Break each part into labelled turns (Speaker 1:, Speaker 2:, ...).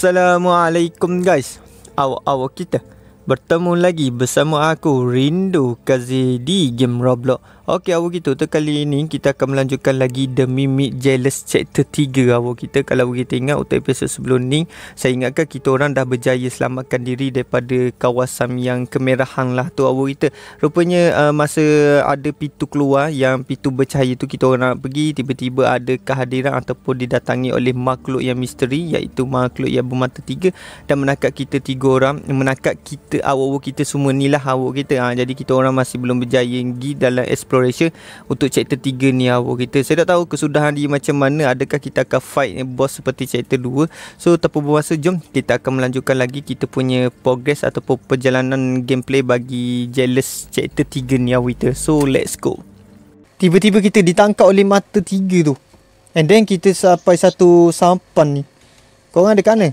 Speaker 1: Assalamualaikum guys. Awak-awak kita Bertemu lagi bersama aku Rindu Kazi di game Roblox Okey awak kita tu kali ini kita akan melanjutkan lagi The Mimic Jealous chapter 3 awak kita. Kalau kita ingat untuk episod sebelum ni Saya ingatkan kita orang dah berjaya selamatkan diri daripada kawasan yang kemerahan lah tu awak kita. Rupanya uh, masa ada pintu keluar yang pintu bercahaya tu kita orang nak pergi Tiba-tiba ada kehadiran ataupun didatangi oleh makhluk yang misteri Iaitu makhluk yang bermata tiga. Dan menangkap kita tiga orang Menangkap kita awak-awak kita semua ni lah awak kita. Ha, Jadi kita orang masih belum berjaya pergi dalam explore exploration untuk chapter 3 ni awak kita. Saya tak tahu kesudahan dia macam mana. Adakah kita akan fight boss seperti chapter 2. So tanpa bermasa jom kita akan melanjutkan lagi kita punya progress ataupun perjalanan gameplay bagi Jealous chapter 3 ni awak kita. So let's go. Tiba-tiba kita ditangkap oleh mata tiga tu. And then kita sampai satu sampan ni. Korang ada kat mana?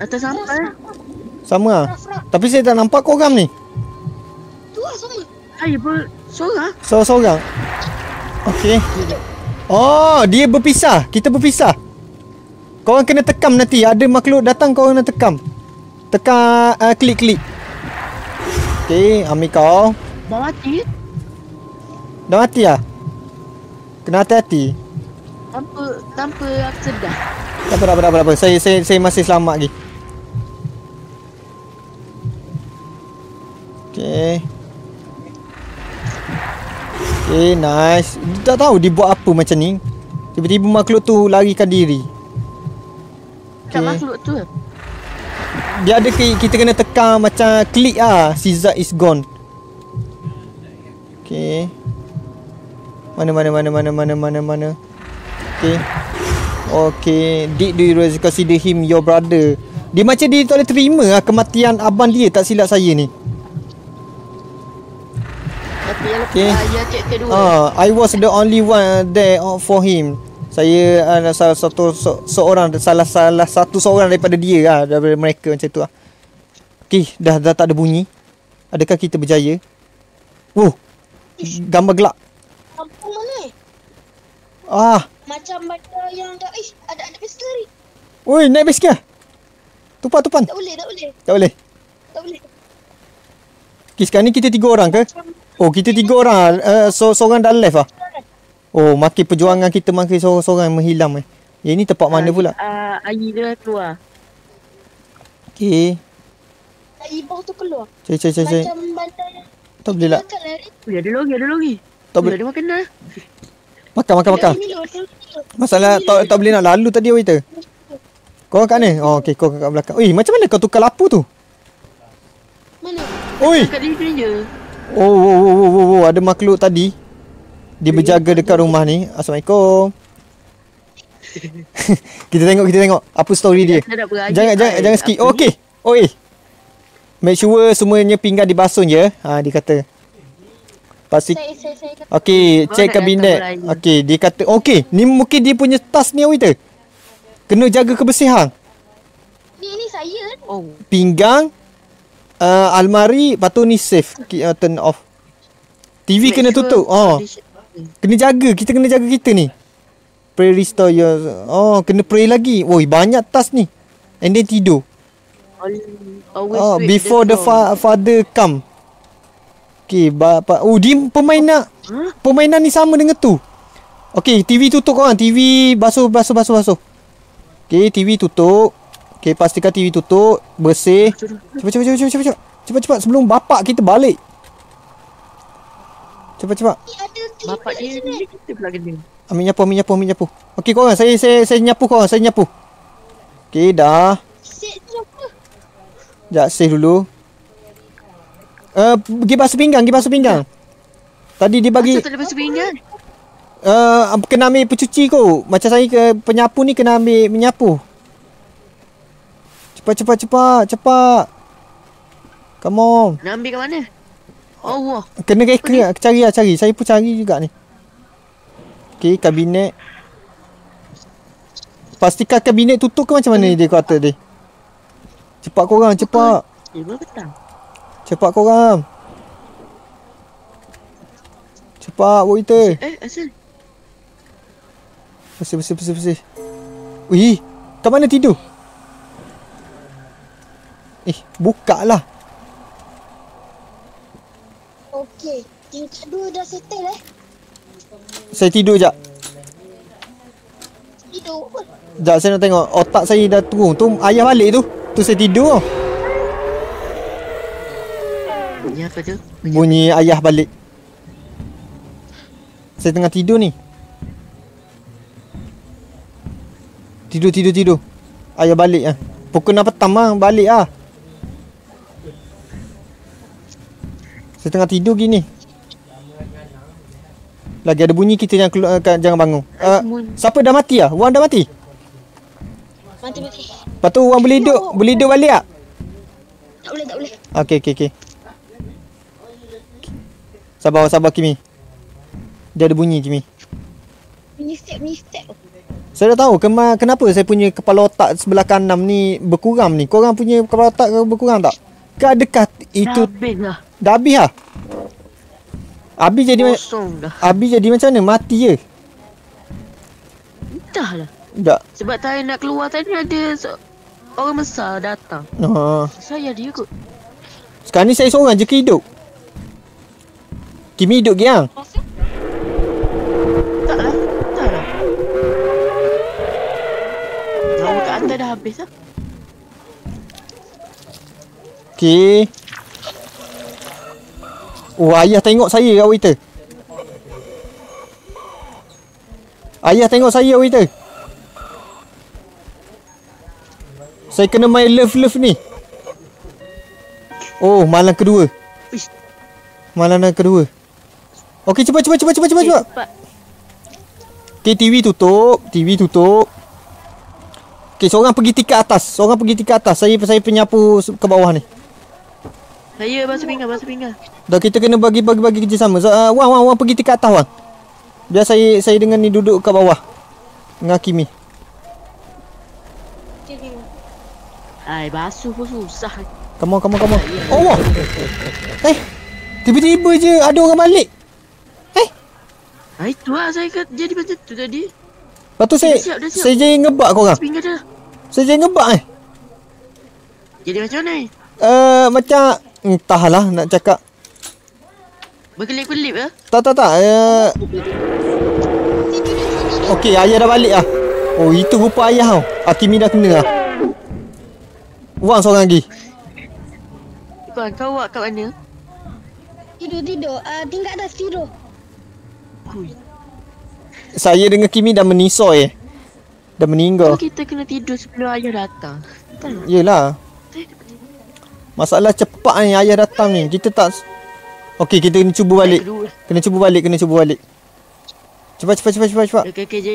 Speaker 2: Atas sampan.
Speaker 1: Sama lah. Tapi saya tak nampak korang ni.
Speaker 2: Tu lah sama. Saya ber seorang.
Speaker 1: Seorang-seorang. Okey. Oh, dia berpisah. Kita berpisah. Kau orang kena tekam nanti. Ada makhluk datang kau orang nak tekam. Tekan uh, klik-klik. Okey, ambil kau.
Speaker 2: Dah mati?
Speaker 1: Dah mati ah? Kena hati-hati.
Speaker 2: Tanpa tanpa aku sedar.
Speaker 1: Tak apa, tak apa, tak apa, tak apa. Saya, saya, saya masih selamat lagi. Okey. Okay, nice. Dia tak tahu dia buat apa macam ni. Tiba-tiba makhluk tu larikan diri.
Speaker 2: Okay. makhluk tu?
Speaker 1: Dia ada ke, kita kena tekan macam klik ah. Caesar is gone. Okay. Mana mana mana mana mana mana mana. Okay. Okay. Did do you consider him your brother? Dia macam dia tak boleh terima lah kematian abang dia tak silap saya ni.
Speaker 2: Okay. Uh,
Speaker 1: uh, I was the only one there for him. Saya uh, salah satu so, seorang salah salah satu seorang daripada dia lah daripada mereka macam tu lah. Okay, dah dah tak ada bunyi. Adakah kita berjaya? Oh, gambar gelap.
Speaker 2: Kampung mana?
Speaker 1: Ah.
Speaker 2: Macam macam yang dah ish ada ada basikal.
Speaker 1: Oi, naik basikal. Tupan tupan.
Speaker 2: Tak boleh, tak boleh.
Speaker 1: Tak boleh.
Speaker 2: Tak boleh.
Speaker 1: Okay, sekarang ni kita tiga orang ke? Macam Oh kita tiga orang uh, so, Seorang dah left lah Oh makin perjuangan kita Makin seorang-seorang menghilang eh. Yang ni tempat mana pula?
Speaker 2: Uh, Air dia keluar
Speaker 1: Okay
Speaker 2: Air bawah tu keluar.
Speaker 1: Cari cari cari
Speaker 2: Macam bandar.
Speaker 1: Tak boleh lah.
Speaker 2: Oh ada lagi ada lagi
Speaker 1: Tak boleh.
Speaker 2: Ada makan dah
Speaker 1: Makan makan makan. Masalah tak, tak boleh nak lalu tadi waiter Kau kat mana? Oh okay kau kat belakang. Ui macam mana kau tukar lapu tu?
Speaker 2: Mana?
Speaker 1: Ui!
Speaker 2: Kat diri je
Speaker 1: Oh, oh, oh, oh, oh, oh, ada makhluk tadi. Dia berjaga dekat rumah ni. Assalamualaikum. kita tengok, kita tengok. Apa story dia. Jangan, jangan, jangan skip. Oh, okay. Oh, eh. Make sure semuanya pinggan dibasuh je. Ha, dia kata. Pasti. Okay, check kabinet. Okay, dia kata. Okay, ni mungkin dia punya tas ni, Awita. Kena jaga kebersihan.
Speaker 2: Ni, ni saya.
Speaker 1: Oh. Pinggang uh, almari lepas tu ni safe uh, turn off TV Make kena sure tutup oh kena jaga kita kena jaga kita ni pray restore your oh kena pray lagi woi banyak tas ni and then tidur oh before the fa- father come Okay, bapa. Oh, dia permainan. Huh? Permainan ni sama dengan tu. Okay, TV tutup korang. TV basuh, basuh, basuh, basuh. Okay, TV tutup. Okay, pastikan TV tutup, bersih. Cepat cepat cepat cepat cepat cepat. Cepat cepat sebelum bapak kita balik. Cepat cepat.
Speaker 2: Bapak dia ni kita pula kena.
Speaker 1: Ambil nyapu, ambil nyapu, ambil nyapu. Okey kau orang, saya saya saya nyapu kau orang, saya nyapu. Okey, dah. Sekejap, save dulu. Eh, uh, pergi basuh pinggang, pergi basuh pinggang. Tadi dia bagi
Speaker 2: Asal tak ada basuh pinggang?
Speaker 1: Eh, uh, kena ambil pencuci kau. Macam saya ke penyapu ni kena ambil menyapu. Cepat cepat cepat cepat. Come on.
Speaker 2: Nak ambil kat mana? Wah.
Speaker 1: Kena reka okay. cari lah cari. Saya pun cari juga ni. Okey kabinet. Pastikan kabinet tutup ke macam mana hmm. dia kata dia. Cepat korang cepat.
Speaker 2: Eh petang.
Speaker 1: Cepat korang. Cepat waiter.
Speaker 2: Eh asal.
Speaker 1: Bersih bersih bersih bersih. Wih, Kat mana tidur? Eh, buka lah.
Speaker 2: Okey. Tingkat dua dah settle eh.
Speaker 1: Saya tidur jap.
Speaker 2: Tidur apa?
Speaker 1: Jap saya nak tengok otak saya dah turun. Tu ayah balik tu. Tu saya tidur.
Speaker 3: Bunyi apa tu?
Speaker 1: Bunyi ayah balik. Saya tengah tidur ni. Tidur tidur tidur. Ayah balik ah. Pukul 6 petang ah balik ah. Saya tengah tidur gini. Lagi ada bunyi kita jangan keluar jangan bangun. Uh, siapa dah mati ah? Wan dah mati?
Speaker 2: Mati mati.
Speaker 1: Lepas tu Wan boleh hidup, boleh hidup balik ah?
Speaker 2: Tak boleh tak boleh.
Speaker 1: Okey okey okey. Sabar sabar Kimi. Dia ada bunyi Kimi.
Speaker 2: Mini step mini step.
Speaker 1: Saya dah tahu kema, kenapa saya punya kepala otak sebelah kanan ni berkurang ni. Korang punya kepala otak berkurang tak? Ke adakah itu
Speaker 3: Dah habis dah.
Speaker 1: Dah habis lah? Abi jadi ma-
Speaker 3: Kosong dah.
Speaker 1: Abi jadi macam mana? Mati je.
Speaker 3: Entahlah.
Speaker 1: Tak.
Speaker 3: Sebab saya nak keluar tadi ada orang besar datang.
Speaker 1: Ha.
Speaker 3: Saya dia kot.
Speaker 1: Sekarang ni saya seorang je ke hidup. Kimi hidup giang.
Speaker 3: Taklah. Taklah. Nyawa kat atas dah habis lah.
Speaker 1: Okey. Oh, ayah tengok saya kat waiter. Ayah tengok saya waiter. Saya kena main love-love ni. Oh, malam kedua. Malam yang kedua. Okey, cepat cepat cepat cepat cepat cepat.
Speaker 3: Cepat.
Speaker 1: Okey, TV tutup, TV tutup. Okey, seorang pergi tingkat atas. Seorang pergi tingkat atas. Saya saya penyapu ke bawah ni.
Speaker 3: Saya basuh pinggan, basuh pinggan.
Speaker 1: Dah kita kena bagi bagi bagi kerjasama. So, uh, Wan Wan Wan pergi tingkat atas Wan. Biar saya saya dengan ni duduk kat bawah. Dengan Kimi.
Speaker 3: Ai, basuh pun susah.
Speaker 1: Come on come on come on. Oh wah. Eh. Tiba-tiba je ada orang balik. Eh.
Speaker 3: Ah, itu lah saya kata jadi macam tu tadi.
Speaker 1: Lepas tu saya
Speaker 3: Dah siap, dah siap.
Speaker 1: saya jadi ngebak korang. Saya jadi ngebak eh.
Speaker 3: Jadi macam mana ni?
Speaker 1: Uh, macam entahlah nak cakap.
Speaker 3: Berkelip-kelip ya?
Speaker 1: Tak tak tak. Uh, Okey, ayah dah balik ah. Oh, itu rupa ayah tau. Akimi dah kena ah. Wang seorang lagi.
Speaker 3: Kau kau awak kat mana?
Speaker 2: Tidur tidur. Ah uh, tingkat atas tidur.
Speaker 3: Kui.
Speaker 1: Saya dengan Kimi dah menisoi eh. Dah meninggal.
Speaker 3: Kalau kita kena tidur sebelum ayah datang.
Speaker 1: Yelah. Masalah cepat ni ayah datang ni. Kita tak Okey, kita kena cuba balik. Kena cuba balik, kena cuba balik. Cepat cepat cepat cepat cepat.
Speaker 3: Okey, okey je.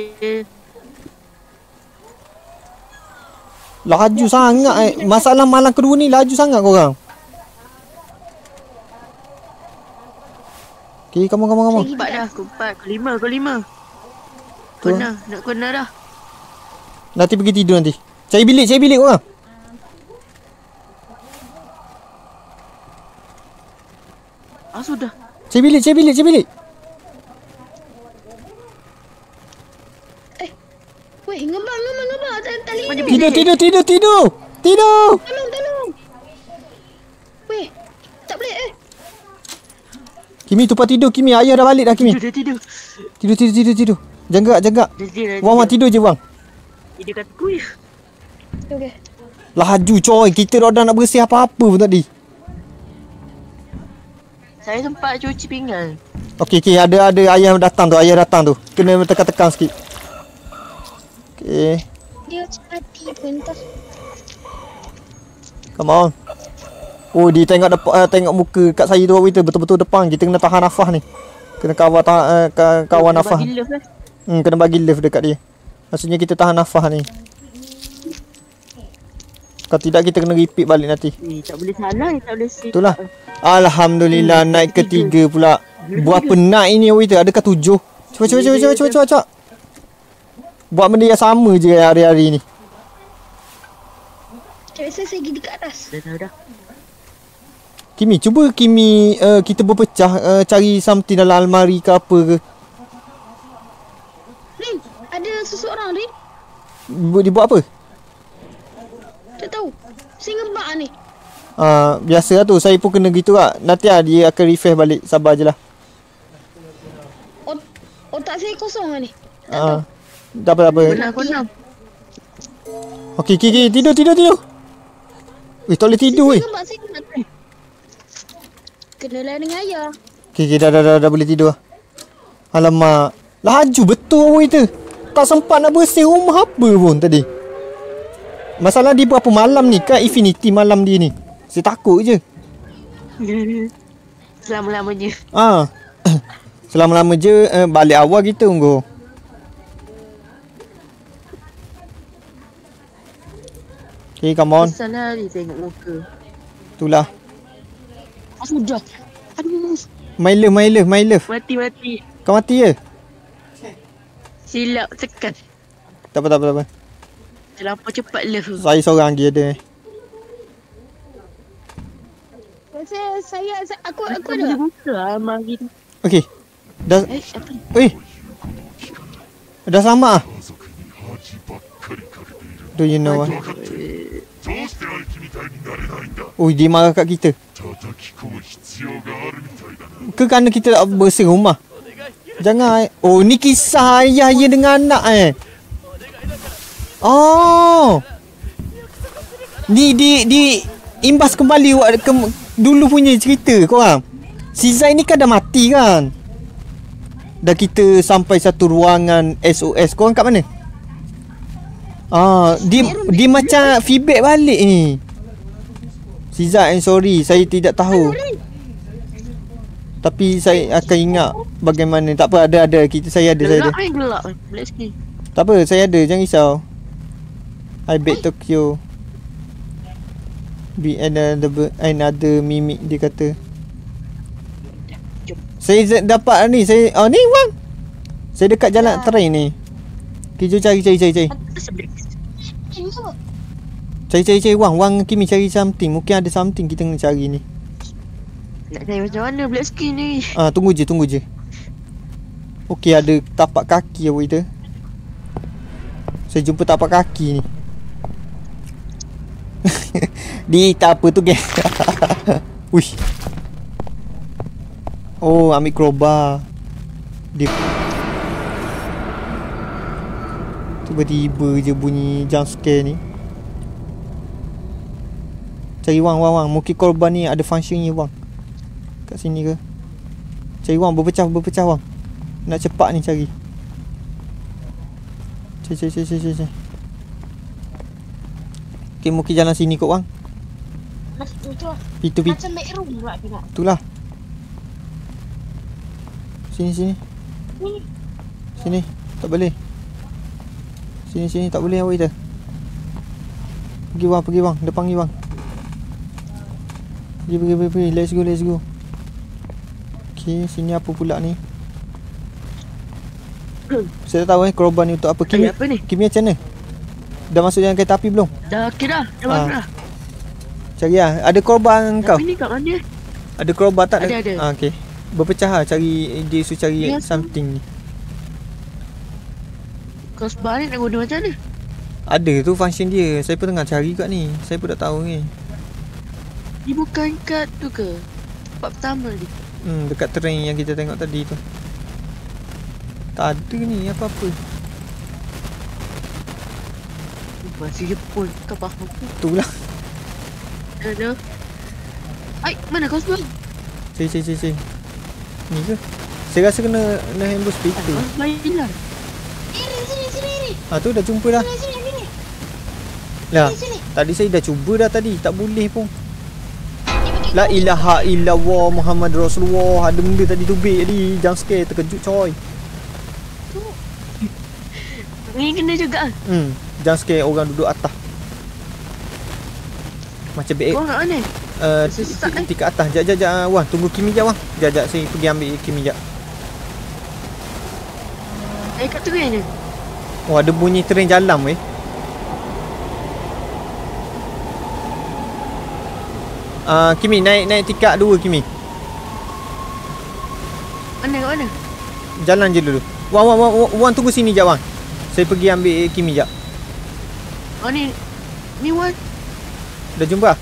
Speaker 1: Laju sangat eh. Masalah malam kedua ni laju sangat korang. Okey, kamu kamu kamu.
Speaker 3: Empat dah, aku empat. Kau lima, kau lima. Kena, nak kena dah.
Speaker 1: Nanti pergi tidur nanti. Cari bilik, cari bilik korang.
Speaker 3: Ah, sudah.
Speaker 1: Cari bilik, cari bilik, cari bilik.
Speaker 2: Weh, ngembang ngembang ngembang. Tak tu.
Speaker 1: Tidur, tidur, tidur, tidur. Tidur.
Speaker 2: Tolong tolong. Weh, tak boleh eh.
Speaker 1: Kimi tumpah tidur, Kimi. Ayah dah balik dah, Kimi.
Speaker 3: Tidur, tidur.
Speaker 1: Tidur, tidur, tidur, tidur. Jangan jangan
Speaker 3: tidur, dah
Speaker 1: Wang, wang tidur je, Wang.
Speaker 3: Tidur kat kui.
Speaker 2: Okey.
Speaker 1: Laju coy. Kita dah nak bersih apa-apa pun tadi.
Speaker 3: Saya sempat cuci pinggan.
Speaker 1: Okey, okey. Ada ada ayah datang tu. Ayah datang tu. Kena tekan-tekan sikit. Okey.
Speaker 2: Dia macam mati pun entah.
Speaker 1: Come on. Oh, dia tengok depan uh, tengok muka kat saya tu kita betul-betul depan. Kita kena tahan nafas ni. Kena kawal tahan, uh, ka- kawal nafas.
Speaker 3: Bagi love eh.
Speaker 1: Hmm, kena bagi lift dekat dia. Maksudnya kita tahan nafas ni. Kalau tidak kita kena repeat balik nanti.
Speaker 3: Eh, tak boleh salah, tak boleh sit.
Speaker 1: Itulah. Alhamdulillah naik ketiga pula. Buat apa naik ni waiter? Adakah tujuh? Cepat cepat cepat cepat cepat cepat. cepat. Buat benda yang sama je hari-hari ni.
Speaker 2: Cik saya saya pergi dekat atas.
Speaker 3: Dah tahu dah.
Speaker 1: Kimi, cuba Kimi uh, kita berpecah uh, cari something dalam almari ke apa ke.
Speaker 2: Rin, ada seseorang Rin.
Speaker 1: Bu- Dia buat apa?
Speaker 2: Singa bak ni.
Speaker 1: Ah, biasa lah tu. Saya pun kena gitu lah. Nanti lah dia akan refresh balik. Sabar je lah.
Speaker 2: Ot- Otak saya kosong lah ni.
Speaker 1: Ah, tak apa, tak apa.
Speaker 3: Benar.
Speaker 1: Okey, okey, okey. Tidur, tidur, tidur. Weh, tak boleh tidur weh.
Speaker 2: Singa bak. Kena lain dengan ayah.
Speaker 1: Okey, okey. Dah, dah, dah, dah boleh tidur lah. Alamak. Laju betul awak kita. Tak sempat nak bersih rumah apa pun tadi. Masalah dia berapa malam ni? Kan infinity malam dia ni. Saya takut je.
Speaker 3: Selama-lamanya.
Speaker 1: Ah. Selama-lama je uh, balik awal kita tunggu. Okay, come on.
Speaker 3: Kesal lah dia tengok muka.
Speaker 1: Itulah.
Speaker 2: Ah, sudah. Aduh.
Speaker 1: My love, my love, my love.
Speaker 3: Mati-mati.
Speaker 1: Kau mati je?
Speaker 3: Silap tekan.
Speaker 1: Tak apa, tak apa, tak apa.
Speaker 3: Terlampau cepat love tu.
Speaker 1: Saya seorang lagi ada.
Speaker 2: Saya, saya, saya aku, aku ada.
Speaker 3: buka lah gitu.
Speaker 1: Okay. Dah,
Speaker 3: Eh, apa ni?
Speaker 1: eh. Dah sama ah? Do you know what? Oh, dia marah kat kita. Ke kerana kita tak bersih rumah? Jangan eh. Oh, ni kisah ayah dia dengan anak eh. Oh. Ni di di imbas kembali ke, dulu punya cerita korang. Si Zain ni kan dah mati kan? Dah kita sampai satu ruangan SOS. Korang kat mana? Ah, dia dia macam feedback balik ni. Si Zat, I'm sorry. Saya tidak tahu. Tapi saya akan ingat bagaimana. Tak apa, ada ada. Kita saya ada, saya ada. Tak apa, saya ada. Jangan risau. I bet Tokyo. Be another another mimik dia kata. Saya dapat ni. Saya oh ni Wang. Saya dekat jalan train ni. Okay, cari cari cari cari. Cari cari cari Wang. Wang Kimi cari something. Mungkin ada something kita kena cari ni.
Speaker 3: Nak cari macam mana black skin ni?
Speaker 1: Ah, tunggu je, tunggu je. Okey, ada tapak kaki apa kita. Saya jumpa tapak kaki ni. Di tak apa tu geng. Uish. Oh, ambil crowbar. Tiba-tiba je bunyi jump scare ni. Cari wang wang wang. Mungkin korban ni ada functionnya wang. Kat sini ke? Cari wang berpecah berpecah wang. Nak cepat ni cari. Cari cari cari cari cari. Okay, mungkin jalan sini kot wang.
Speaker 2: Macam tu lah.
Speaker 1: Pitu pitu.
Speaker 2: Macam bedroom pula tengok.
Speaker 1: Itulah. Sini sini.
Speaker 2: Ni.
Speaker 1: Sini. Tak boleh. Sini sini tak boleh awak kita. Pergi bang, pergi bang. Depan pergi bang. Pergi pergi pergi, pergi. Let's go, let's go. Okay, sini apa pula ni? Saya tak tahu eh korban ni untuk apa. Kimi,
Speaker 3: apa ni?
Speaker 1: Kimi macam mana? Dah masuk jalan kereta api belum?
Speaker 3: Dah okey dah. Dah
Speaker 1: Ah.
Speaker 3: bagus dah.
Speaker 1: Cari lah. Ada korban kau?
Speaker 3: Tapi ni kat mana?
Speaker 1: Ada crowbar tak?
Speaker 3: Ada, ada.
Speaker 1: Ah, okay. Berpecah lah cari dia suruh cari
Speaker 3: Ya,
Speaker 1: something ni.
Speaker 3: Kau sebalik nak guna macam mana?
Speaker 1: Ada tu function dia. Saya pun tengah cari kat ni. Saya pun tak tahu ni.
Speaker 3: Ni bukan kat tu ke? Tempat pertama ni.
Speaker 1: Hmm, dekat train yang kita tengok tadi tu. Tak ada ni apa-apa.
Speaker 3: Masih Jepun. Kau faham tu?
Speaker 1: Tu lah.
Speaker 3: Ada. Ai, mana kau sebab?
Speaker 1: Cari, cari, cari, cari. Ni ke? Saya rasa kena kena handle speaker.
Speaker 3: Kau main lah.
Speaker 2: Sini, sini, sini.
Speaker 1: Ah tu dah jumpa dah.
Speaker 2: Sini, sini, sini.
Speaker 1: Lah,
Speaker 2: Sini, sini.
Speaker 1: tadi saya dah cuba dah tadi. Tak boleh pun. La ilaha illallah Muhammad Rasulullah. Ada benda tadi tubik tadi. Jump scare terkejut coy.
Speaker 3: Ni kena juga.
Speaker 1: Hmm, jump scare orang duduk atas. Macam baik.
Speaker 3: Kau nak mana?
Speaker 1: Uh,
Speaker 3: Sesat, eh.
Speaker 1: tingkat atas. Jap, jap, jap. ah, Wang, tunggu Kimi jap, Wang. Jap, jap. Saya pergi ambil Kimi jap.
Speaker 3: Eh, kat tu kan?
Speaker 1: Oh, ada bunyi train jalan weh. Uh, Kimi naik naik tingkat dua Kimi.
Speaker 3: Mana kat mana?
Speaker 1: Jalan je dulu. Wang, wang, wang, wang tunggu sini jap, Wang. Saya pergi ambil Kimi jap.
Speaker 3: Oh ni. Ni Wan.
Speaker 1: Dah jumpa?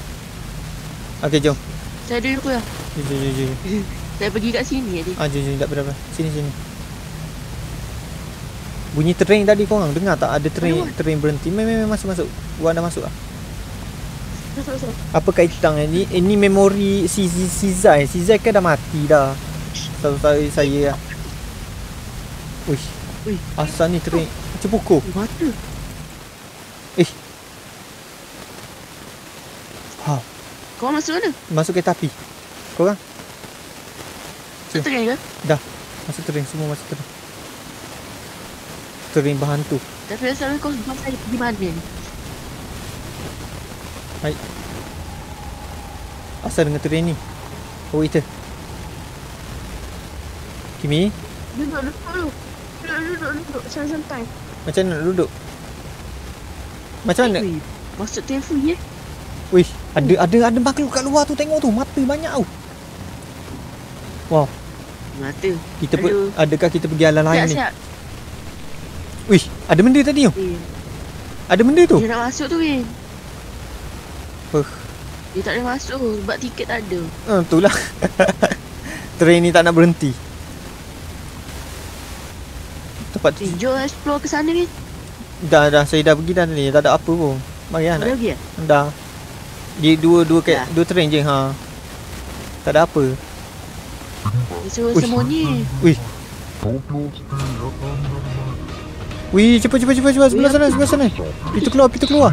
Speaker 1: Okey, jom.
Speaker 3: Saya dulu ya.
Speaker 1: Jom, jom, jom. jom.
Speaker 3: Saya pergi kat sini tadi.
Speaker 1: Ah, jom, jom. Tak berapa. Sini, sini. Bunyi train tadi korang dengar tak? Ada train
Speaker 3: Ada,
Speaker 1: train berhenti. Meh, meh, masuk, masuk. Wan dah masuk lah.
Speaker 3: Masuk, masuk.
Speaker 1: Apa kaitan ni? Ini memori si si si Zai. Si Zai kan dah mati dah. Tahu saya saya lah. Uish.
Speaker 3: Ui.
Speaker 1: Asal ni train pukul.
Speaker 3: Mata.
Speaker 1: Eh. Ha,
Speaker 3: Kau masuk mana?
Speaker 1: masuk kereta api. Korang Cik.
Speaker 3: Setengah ke?
Speaker 1: masuk train semua masuk train. Train berhantu.
Speaker 3: Tapi asal kau saya pergi mana ni?
Speaker 1: Asal dengan train ni. Oh itu. Kimi,
Speaker 2: Duduk, duduk dulu. Duduk, duduk, duduk. Santai-santai.
Speaker 1: macam mana nak duduk? Macam mana?
Speaker 3: Ui, Masuk telefon ya?
Speaker 1: Wih, ada ada ada makhluk kat luar tu tengok tu. Mata banyak tau. Wow,
Speaker 3: Mata.
Speaker 1: kita per, adakah kita pergi alam lain ni?
Speaker 3: siap.
Speaker 1: Wih, ada benda tadi tu.
Speaker 3: Eh,
Speaker 1: Ada benda tu.
Speaker 3: Dia nak masuk tu Win.
Speaker 1: Huh.
Speaker 3: Dia tak boleh masuk sebab tiket tak ada.
Speaker 1: Ha, itulah. Train ni tak nak berhenti. Tempat tu.
Speaker 3: Eh, jom explore ke sana ni.
Speaker 1: Dah dah saya dah pergi dah tadi. Tak ada apa pun. Mari lah
Speaker 3: Ada
Speaker 1: nak.
Speaker 3: lagi ya?
Speaker 1: Dah. Dia dua dua kat
Speaker 3: Dah.
Speaker 1: dua train je ha. Tak ada apa.
Speaker 3: Dia suruh
Speaker 1: Uish.
Speaker 3: sembunyi.
Speaker 1: Wih. Wih, cepat cepat cepat cepat sebelah sana sebelah sana. Pintu keluar, pintu keluar.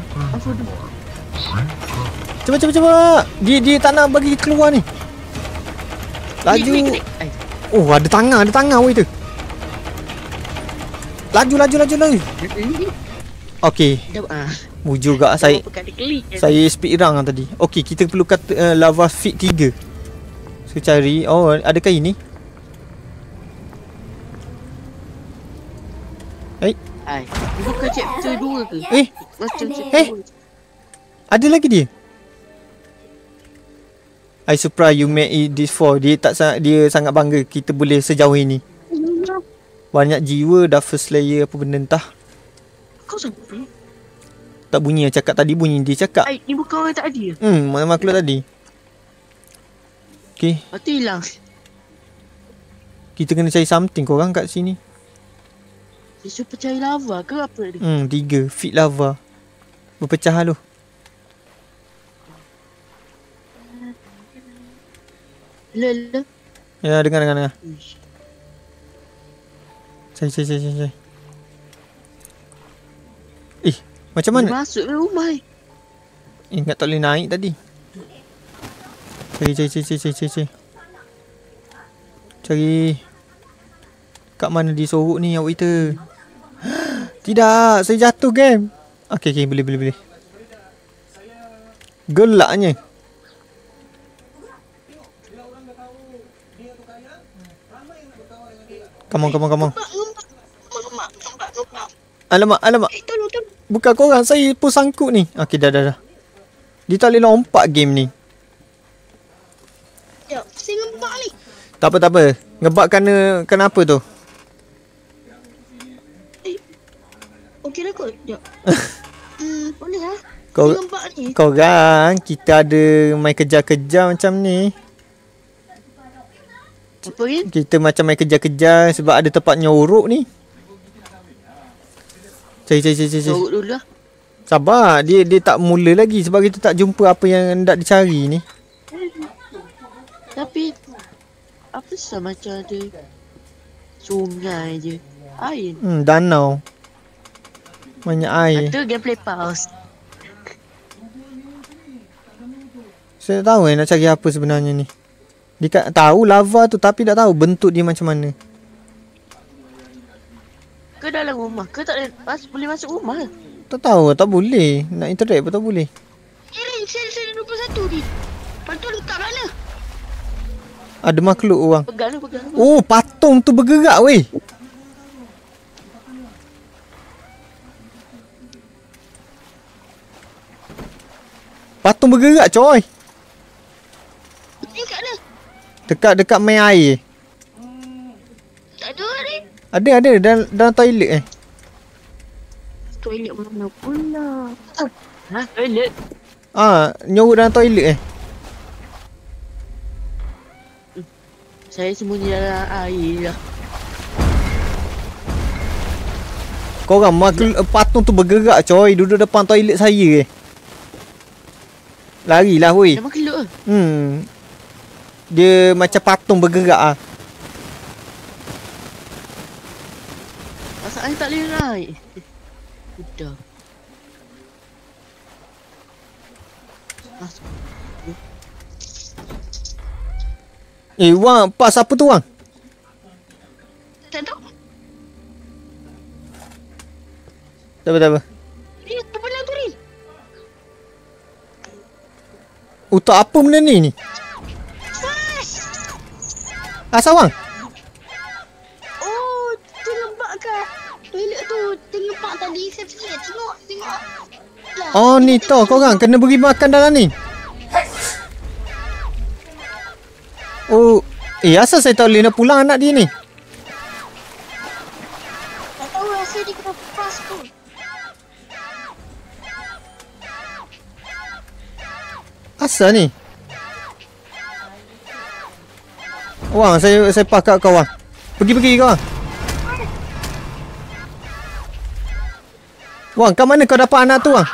Speaker 1: Cepat cepat cepat. Dia dia tak nak bagi keluar ni. Laju. Oh, ada tangan, ada tangan weh tu. Laju laju laju laju.
Speaker 3: eh,
Speaker 1: Okey, mu juga saya saya speed lah tadi. Okey, kita perlu kata uh, lava fit 3. So cari. Oh, adakah ini?
Speaker 3: Ay, Ini bukan chapter 2 ke?
Speaker 1: Eh,
Speaker 3: Macam
Speaker 1: Eh.
Speaker 3: 2.
Speaker 1: ada lagi dia. I surprised you made it this far. Dia tak dia sangat bangga kita boleh sejauh ini. Banyak jiwa dah first layer apa benda entah.
Speaker 3: Kau siapa?
Speaker 1: Tak bunyi yang cakap tadi bunyi dia cakap.
Speaker 3: Ay, ni bukan orang tak ada.
Speaker 1: Hmm, mana makhluk tadi.
Speaker 3: Lepas tu hilang.
Speaker 1: kita kena cari something korang kat sini.
Speaker 3: Dia suruh percaya lava ke apa ni?
Speaker 1: Hmm, tiga. Fit lava. Berpecah lu.
Speaker 3: Le, le.
Speaker 1: Ya, dengar, dengar, dengar.
Speaker 3: Uish.
Speaker 1: Cari, cari, cari, cari. Eh, macam
Speaker 3: Dia
Speaker 1: mana?
Speaker 3: masuk ke rumah ni.
Speaker 1: Eh, Ingat tak boleh naik tadi. Cari, cari, cari, cari, cari, cari. Cari. Kat mana dia sorok ni awak kita? Tidak, saya jatuh game. Okey, okey, boleh, boleh, boleh. Gelaknya. Come on, come on, come on.
Speaker 2: Mak, mak, mak, mak, mak.
Speaker 1: Alamak, alamak.
Speaker 2: Eh, tolong, tolong.
Speaker 1: Bukan korang, saya pun sangkut ni. Okey, dah, dah, dah. Dia tak boleh lompat game ni.
Speaker 2: Ya, saya ngempak ni.
Speaker 1: Tak apa, tak apa. Ngebak kena, kenapa tu?
Speaker 2: Okey dah kot. Ya. Hmm, boleh lah.
Speaker 1: Kau, korang, kita ada main kejar-kejar macam ni.
Speaker 3: Apa ni?
Speaker 1: Kita macam main kejar-kejar sebab ada tempat nyorok ni. Cari, cari, cari, cari.
Speaker 3: Sorok dulu lah.
Speaker 1: Sabar, dia dia tak mula lagi sebab kita tak jumpa apa yang hendak dicari ni.
Speaker 3: Tapi apa sah macam ada sungai je. Air.
Speaker 1: Hmm, danau. Banyak air.
Speaker 3: Itu gameplay pause.
Speaker 1: Saya tak tahu eh nak cari apa sebenarnya ni. Dia tahu lava tu tapi tak tahu bentuk dia macam mana.
Speaker 3: Ke dalam rumah ke tak boleh, mas, boleh masuk rumah ke?
Speaker 1: Tak tahu, tak boleh. Nak interact pun tak boleh.
Speaker 2: Eh, Rin, sel sel 21 ni. Lepas tu letak mana?
Speaker 1: Ada makhluk orang.
Speaker 3: Pegang tu pegang tu.
Speaker 1: Oh, patung tu bergerak weh. Patung bergerak coy.
Speaker 2: Ni kat mana?
Speaker 1: Dekat dekat main air.
Speaker 2: Tak ada Rin.
Speaker 1: Ada ada dalam dalam toilet eh.
Speaker 2: Toilet mana pula?
Speaker 3: Ha, toilet.
Speaker 1: Ah, nyorok dalam toilet eh.
Speaker 3: Saya sembunyi dalam air lah.
Speaker 1: Korang makhluk eh, patung tu bergerak coy. Duduk depan toilet saya eh. Larilah woi.
Speaker 3: Dah makhluk ke?
Speaker 1: Hmm. Dia macam patung bergerak ah.
Speaker 3: Masalahnya tak boleh naik. Udah. Masuk.
Speaker 1: Eh, Wang, pas apa tu Wang?
Speaker 2: Tak tahu.
Speaker 1: Tak apa, tak apa.
Speaker 2: Ni apa benda tu ni?
Speaker 1: Untuk apa benda ni ni? Asal Wang?
Speaker 2: Oh, terlebak kat toilet tu. Terlebak tadi. Saya pergi nak tengok. Tengok. Lah,
Speaker 1: Oh, ni tau korang kena beri makan dalam ni. Oh, eh asal saya tak boleh nak pulang anak dia ni?
Speaker 2: Tak tahu rasa dia kena pas tu.
Speaker 1: Asal ni? Wang, saya saya pakat kau Wang. Pergi-pergi kau Wang. Wang, kat mana kau dapat anak tu Wang?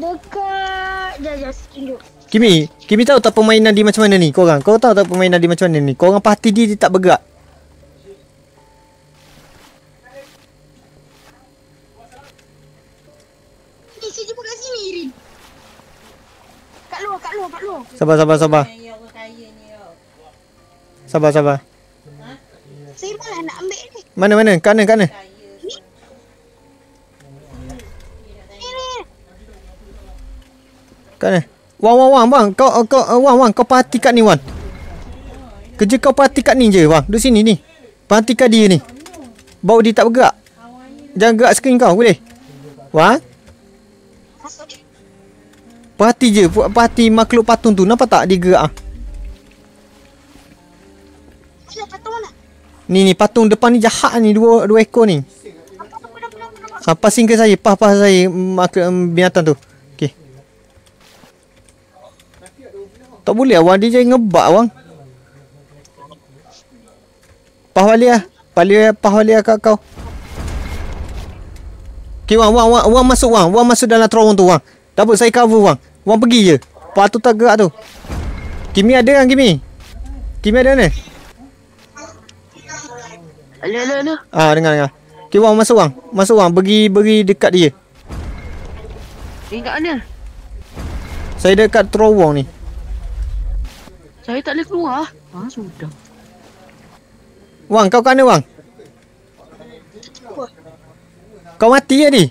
Speaker 2: Dekat... Jap, jap. Tunjuk.
Speaker 1: Kimi, Kimi tahu tak permainan dia macam mana ni korang? Kau tahu tak permainan dia macam mana ni? Korang parti dia, dia tak bergerak.
Speaker 2: Ni saya jumpa kat sini, Rin. Kat luar, kat luar, kat luar.
Speaker 1: Sabar, sabar, sabar. Sabar, sabar.
Speaker 2: Saya malah nak ambil ni.
Speaker 1: Mana, mana? Kat mana, kat mana?
Speaker 2: Ni, ni.
Speaker 1: Kat mana? Wang, wang, wang, wang. Kau, kau, uh, wang, wang. Kau parti kat ni, Wang. Kerja kau parti kat ni je, Wang. Duduk sini, ni. Parti kat dia ni. Bau dia tak bergerak. Jangan gerak skrin kau, boleh? Wang? Parti je. Parti makhluk patung tu. Nampak tak dia gerak? ah?
Speaker 2: Mana patung mana?
Speaker 1: Ni, ni. Patung depan ni jahat ni. Dua, dua ekor ni.
Speaker 2: Apa.
Speaker 1: Ah, passing ke saya. Pas, pas saya. Makhluk um, binatang tu. Okey. Tak boleh awang dia jadi ngebak awang. Pah balik lah. Balik pah balik kat kau. Okey wang, wang, wang, wang masuk wang. Wang masuk dalam terowong tu wang. Apa, saya cover wang. Wang pergi je. Pah tu tak gerak tu. Kimi ada kan Kimi? Kimi ada mana?
Speaker 3: Alah, alah, alah.
Speaker 1: Ah, dengar dengar. Okey wang masuk wang. Masuk wang. Bagi bagi dekat dia.
Speaker 3: Ni kat mana?
Speaker 1: Saya dekat terowong ni.
Speaker 3: Saya tak boleh keluar. Ah, sudah.
Speaker 1: Wang, kau kat mana wang?
Speaker 2: Apa?
Speaker 1: Kau mati ya ni?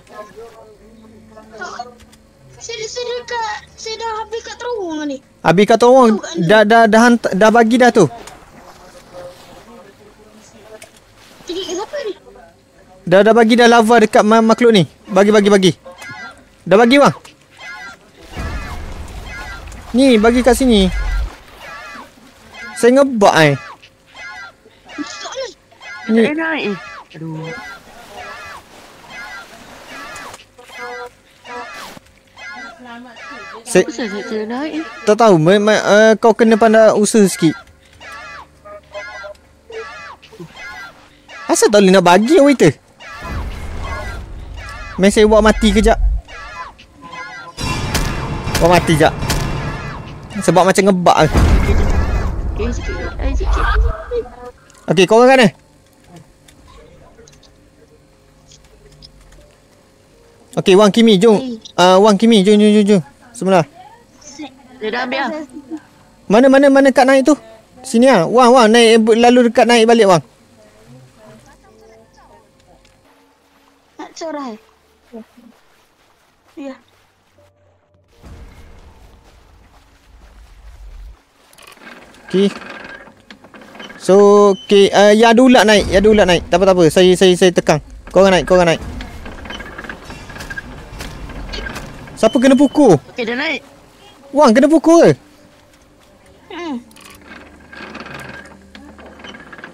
Speaker 2: Saya, saya dekat... Saya dah habis kat terowong ni.
Speaker 1: Habis kat terowong dah dah dah hant- dah bagi dah tu.
Speaker 2: Pergi ke siapa ni?
Speaker 1: Dah dah bagi dah lava dekat ma- makhluk ni. Bagi bagi bagi. Dah bagi bang. Ni bagi kat sini. Saya ngebak eh.
Speaker 2: Tak
Speaker 1: Ni
Speaker 3: eh. Aduh.
Speaker 1: saya
Speaker 3: saya tak
Speaker 1: tahu me, me, uh, kau kena pandai usaha sikit. Asal tak boleh nak bagi waiter? Mari saya buat mati kejap. Buat mati kejap. Sebab macam ngebak ke.
Speaker 3: Okay.
Speaker 1: Okey, korang kan eh? Okey, Wang Kimi, jom. Uh, Wang Kimi, jom, jom, jom, jom. Sebelah.
Speaker 3: Dia dah ambil lah.
Speaker 1: Mana, mana, mana kat naik tu? Sini ah. Wang, Wang, naik lalu dekat naik balik, Wang.
Speaker 2: Nak cerai. Ya.
Speaker 1: Okey. So, okey, uh, ya ada ulat naik, ya ada ulat naik. Tak apa, tak apa. Saya saya saya tekan. Korang naik, korang naik. Siapa kena pukul?
Speaker 3: Okay, dah naik.
Speaker 1: Wang kena pukul ke?
Speaker 2: Hmm.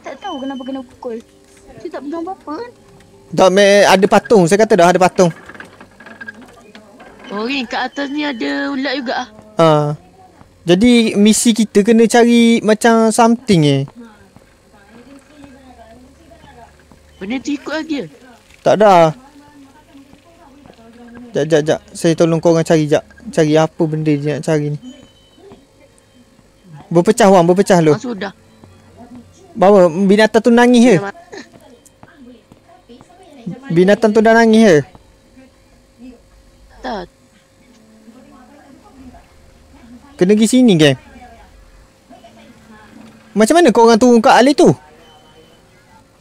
Speaker 2: Tak tahu kenapa kena pukul. Saya tak pegang apa-apa kan.
Speaker 1: Tak, me, ada patung. Saya kata dah ada patung.
Speaker 3: Oh, Rin, kat atas ni ada ulat juga ah.
Speaker 1: Ah. Jadi misi kita kena cari macam something eh.
Speaker 3: Benda tu ikut lagi ke?
Speaker 1: Tak ada. Jap, jap, jap. Saya tolong korang cari jap. Cari apa benda dia nak cari ni. Berpecah wang, berpecah lu.
Speaker 3: Ah, sudah.
Speaker 1: Bawa binatang tu nangis ke? Binatang tu dah nangis ke?
Speaker 3: Tak.
Speaker 1: Kena pergi sini geng. Macam mana kau orang turun kat alih tu?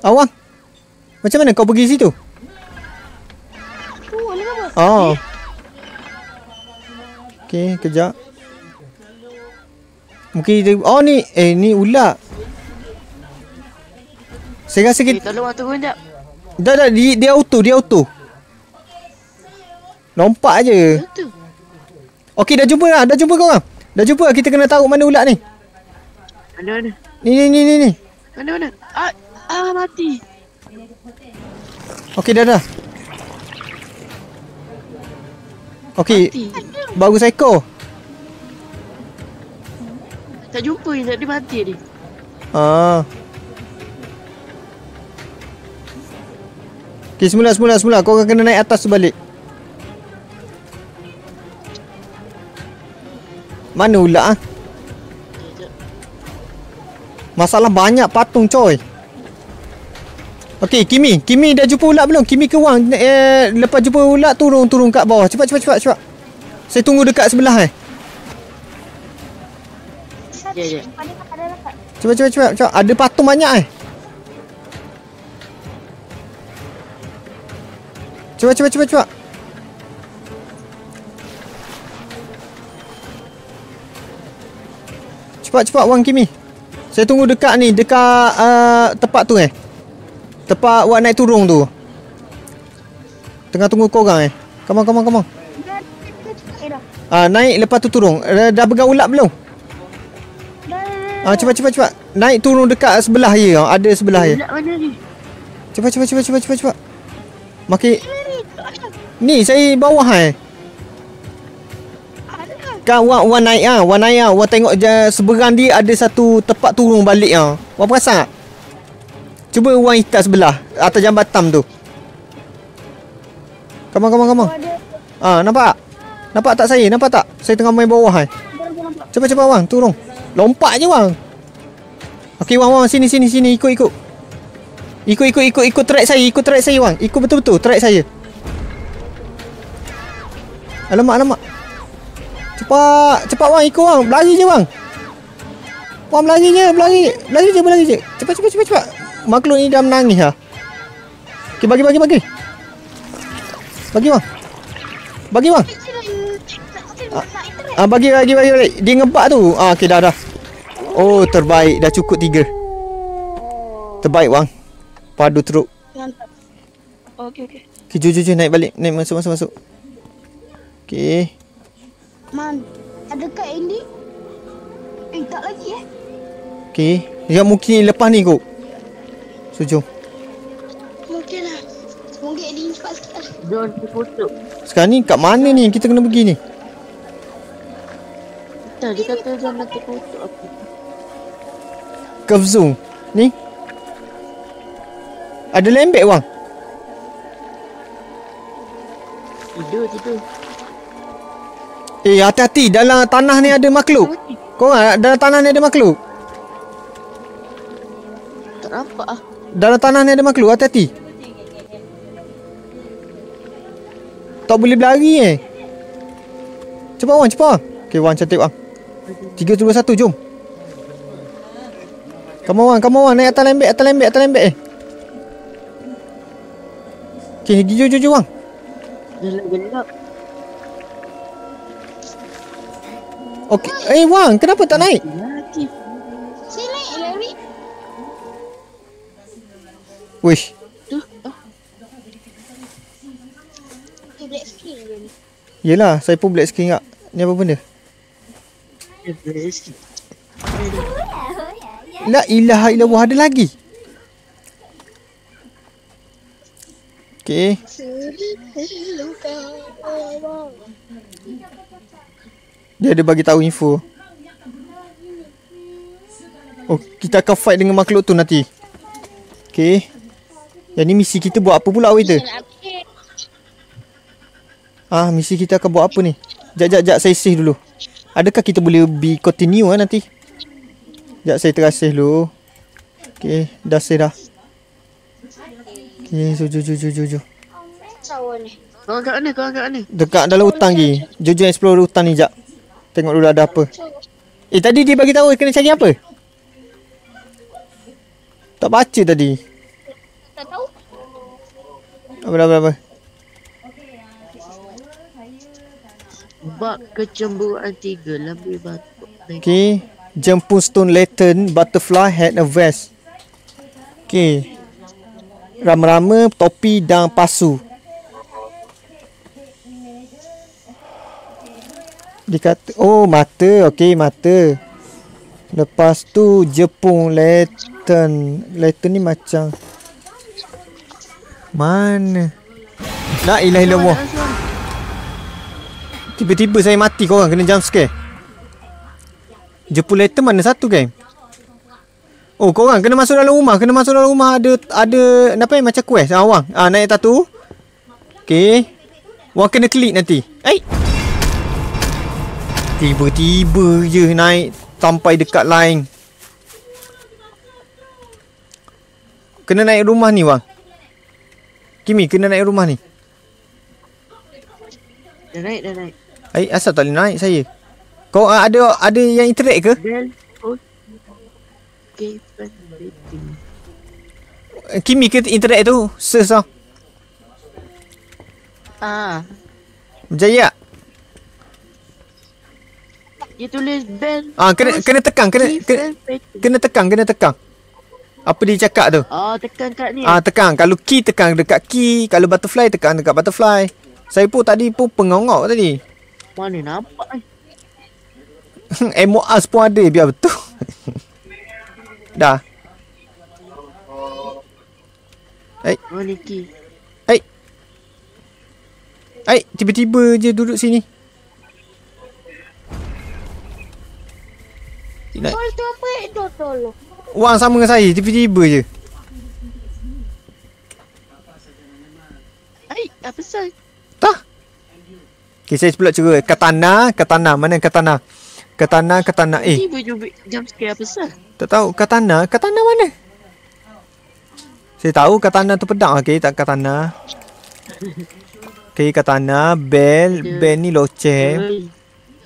Speaker 1: Awang. Macam mana kau pergi situ?
Speaker 2: Oh, ni apa?
Speaker 1: Oh. Okey, kejap. Mungkin dia, oh ni eh ni ular. Saya rasa
Speaker 3: Okay,
Speaker 1: kita
Speaker 3: tolong orang turun.
Speaker 1: Dah dah dia, dia auto, dia auto. Lompat je.
Speaker 3: Betul.
Speaker 1: Okey dah jumpa dah, dah jumpa kau orang. Dah jumpa kita kena tahu mana ular ni.
Speaker 3: Mana mana?
Speaker 1: Ni ni ni ni ni.
Speaker 3: Mana mana? Ah, ah mati.
Speaker 1: Okey dah dah. Okey,
Speaker 3: Mati.
Speaker 1: baru seekor.
Speaker 3: Tak jumpa ni, tak dia mati dia.
Speaker 1: Ah. Okey, semula semula semula kau akan kena naik atas balik. Mana ular ah?
Speaker 3: Sekejap.
Speaker 1: Masalah banyak patung coy. Okey, Kimi, Kimi dah jumpa ular belum? Kimi ke Wang eh, lepas jumpa ular turun turun kat bawah. Cepat cepat cepat cepat. Saya tunggu dekat sebelah eh.
Speaker 3: Ya, ya.
Speaker 2: Lah.
Speaker 1: Cepat cepat cepat cepat. Ada patung banyak eh. Cepat cepat cepat cepat. Cepat cepat Wang Kimi. Saya tunggu dekat ni, dekat uh, tempat tu eh. Tempat Wak naik turun tu. Tengah tunggu korang eh. Come on, come on, come on. Ah, naik lepas tu turun. Dah, dah pegang ulat belum? Ah, cepat cepat cepat. Naik turun dekat sebelah ya. Ada sebelah ya.
Speaker 3: Mana ni?
Speaker 1: Cepat cepat cepat cepat cepat cepat. Makin. Ni saya bawah eh.
Speaker 2: Kan?
Speaker 1: Wan wan naik ah, wan naik ah. Wan tengok je seberang dia ada satu tempat turun balik ah. Wan perasan tak? Cuba wan ikat sebelah atas jambatan tu. On.
Speaker 2: Oh, ada.
Speaker 1: Ah, nampak? Nampak tak saya? Nampak tak? Saya tengah main bawah eh. Cepat cepat wang, turun. Lompat je wang. Okey wang wang sini sini sini ikut ikut. Ikut ikut ikut ikut track saya, ikut track saya wang. Ikut betul-betul track saya. Alamak alamak. Cepat, cepat wang ikut wang. Berlari je wang. Wang berlari je, berlari. Berlari je, berlari je. Cepat cepat cepat cepat. Makhluk ni dah menangis ah. Okey bagi bagi bagi. Bagi wang. Bagi
Speaker 2: lah. Internet.
Speaker 1: Ah bagi bagi bagi bagi. Dia ngebak tu. Ah okey dah dah. Oh terbaik dah cukup tiga. Terbaik bang. Padu teruk.
Speaker 2: Mantap. Okey, okey.
Speaker 1: Jom jom jom naik balik. Naik masuk masuk masuk. Okey.
Speaker 2: Man, ada kat Andy? Eh, tak lagi eh.
Speaker 1: Okey. Ya mungkin lepas ni kot. So jom.
Speaker 2: Mungkin lah. Semoga Andy cepat sikit lah.
Speaker 3: John terkutuk.
Speaker 1: Sekarang ni kat mana ni kita kena pergi ni?
Speaker 3: Tak, dia kata John nak terkutuk apa.
Speaker 1: Curve zoom. Ni. Ada lembek bang.
Speaker 3: Tidur, tidur.
Speaker 1: Eh hati-hati dalam tanah ni ada makhluk. Korang dalam tanah ni ada makhluk.
Speaker 3: Tak nampak ah.
Speaker 1: Dalam tanah ni ada makhluk hati-hati. Tak boleh berlari eh. Cepat Wan, cepat. Okay Wan cantik Wan. 3, 2, 1, jom. Come on come on. Naik atas lembek, atas lembek, atas lembek eh. Okay, jom, jom Wan.
Speaker 3: Gelap-gelap.
Speaker 1: Okay. Eh Wan, kenapa tak naik?
Speaker 2: Saya naik Larry.
Speaker 1: Wish.
Speaker 3: Ah.
Speaker 1: Yelah, saya pun black screen kak. Ni apa benda? La ilaha illallah ada lagi. Okay. Dia ada bagi tahu info. Oh, kita akan fight dengan makhluk tu nanti. Okay. Yang ni misi kita buat apa pula waiter? Ah, misi kita akan buat apa ni? Jap, jap, jap. Saya save dulu. Adakah kita boleh be continue ah nanti? Jap, saya save dulu. Okay, dah save dah. Okay, so, jom, jom, jom, jom, jom.
Speaker 2: Sawa ni.
Speaker 3: Korang kat mana? Korang kat mana?
Speaker 1: Dekat dalam hutan lagi. Jom, jom explore hutan ni, jap. Tengok dulu ada apa. Eh, tadi dia bagi tahu kena cari apa? Tak baca tadi.
Speaker 2: Tak tahu.
Speaker 1: Apa, apa, apa.
Speaker 3: Bak kecemburuan tiga lebih batuk.
Speaker 1: Okay. Jemput stone lantern, butterfly had a vest. Okay. Rama-rama, topi dan pasu. Dia kata, oh mata, okay mata. Lepas tu jepung lantern. Lantern ni macam mana? La ilaha illallah. Tiba-tiba saya mati korang kena jump scare. Jepun letter mana satu geng? Oh korang kena masuk dalam rumah, kena masuk dalam rumah ada ada apa yang macam quest. Ah wang, ah naik satu. Okey. Wang kena klik nanti. Eh. Tiba-tiba je naik sampai dekat line. Kena naik rumah ni wang. Kimi kena naik rumah ni.
Speaker 3: Dah naik, dah naik.
Speaker 1: Eh asal tak boleh naik saya? Kau ah, ada ada yang interact ke?
Speaker 3: Rating.
Speaker 1: Eh, Kimi ke interact tu? Search tau.
Speaker 3: Ah.
Speaker 1: Berjaya tak?
Speaker 3: Dia tulis bell.
Speaker 1: Ah kena kena tekan kena kena, kena tekan kena tekan. Apa dia cakap tu?
Speaker 3: Oh, tekan kat ni.
Speaker 1: Ah tekan kalau key tekan dekat key, kalau butterfly tekan dekat butterfly. Saya pun tadi pun pengongok tadi.
Speaker 3: Mana nampak ni?
Speaker 1: MOS pun ada biar betul. Dah.
Speaker 3: Mana key?
Speaker 1: Eh, tiba-tiba je duduk sini.
Speaker 2: Tol.
Speaker 1: wang sama dengan saya, tiba-tiba je.
Speaker 3: Ai, apa pasal?
Speaker 1: Tah. Okay, saya pula cerita. Katana, katana. Mana katana? Katana, katana. Eh,
Speaker 3: Tiba je jam scare apa pasal?
Speaker 1: tak tahu. Katana, katana mana? Saya tahu katana tu pedang. Okay, tak katana. Okay, katana. Bell. Bell ni loceng.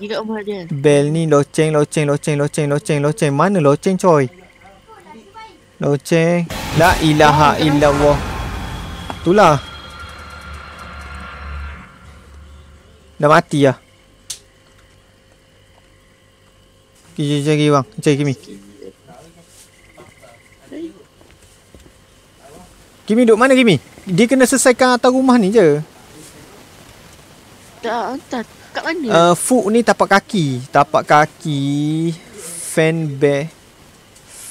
Speaker 3: Oi. Dia.
Speaker 1: Bell ni loceng, loceng, loceng, loceng, loceng, loceng. Mana loceng coy? Loceng. La ilaha illallah. Itulah. Dah mati lah. Cari, cari bang. Cari Kimi. Kimi duduk mana Kimi? Dia kena selesaikan atas rumah ni je.
Speaker 3: Tak, tak. Kat mana?
Speaker 1: Uh, foot ni tapak kaki. Tapak kaki. Fan bear.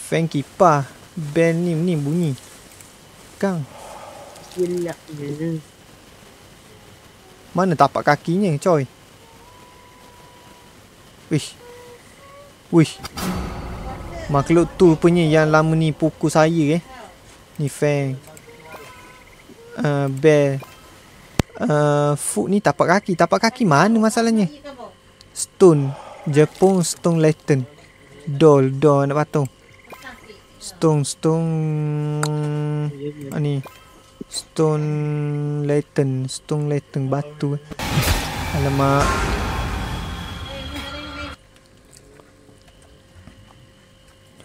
Speaker 1: Fan kipas. Bell ni ni bunyi. Kang.
Speaker 3: Gelap je.
Speaker 1: Mana tapak kakinya coy? Wish. Wish. Makhluk tu punya yang lama ni pukul saya eh. Ni Fang. Uh, bear. Uh, foot ni tapak kaki. Tapak kaki mana masalahnya? Stone. Jepun stone lantern. Doll. Doll anak patung. Stone. Stone. Ah, ni. Stone lantern. Stone lantern. Batu. Alamak.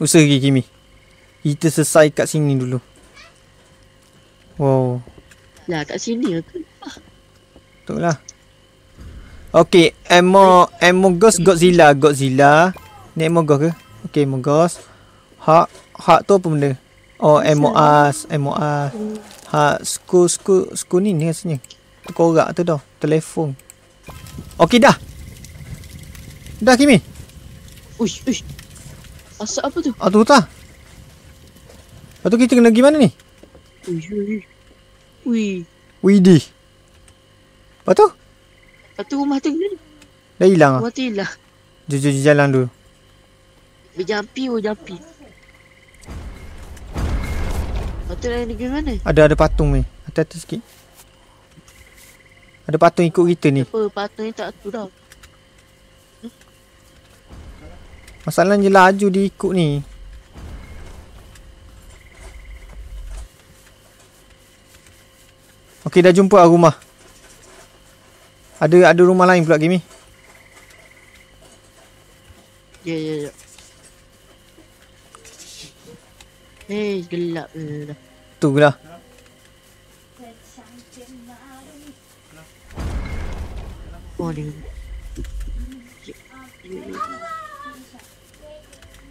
Speaker 1: Usaha lagi Kimi. Kita selesai kat sini dulu. Wow.
Speaker 3: Lah kat sini aku.
Speaker 1: Betul lah. Okay, Emo Emo Ghost Godzilla, Godzilla. Ni Emo Ghost ke? Okay, Emo Ghost. Hak hak tu apa benda? Oh, Emo As, Emo As. Hak sku sku sku ni ni rasanya. Tu korak tu dah, telefon. Okay dah. Dah Kimi.
Speaker 3: Uish, uish. Asap apa tu?
Speaker 1: Ah tu tak. Lepas tu kita kena pergi mana ni?
Speaker 3: Uish, uish. Ui.
Speaker 1: Widih. Lepas tu?
Speaker 3: Lepas tu rumah tu ni.
Speaker 1: Dah hilang ah.
Speaker 3: Matilah.
Speaker 1: Jom, jom, jom jalan dulu.
Speaker 3: Berjampi, berjampi. Patut lain negeri mana?
Speaker 1: Ada ada patung ni. Hati-hati sikit. Ada patung ikut kita ni.
Speaker 3: Apa patung ni tak tu dah.
Speaker 1: Masalahnya laju dia ikut ni. Okey dah jumpa lah rumah. Ada ada rumah lain pula Kimi.
Speaker 3: Ya, ya, ya. Eh, gelap dah.
Speaker 1: Tu lah.
Speaker 3: Oh.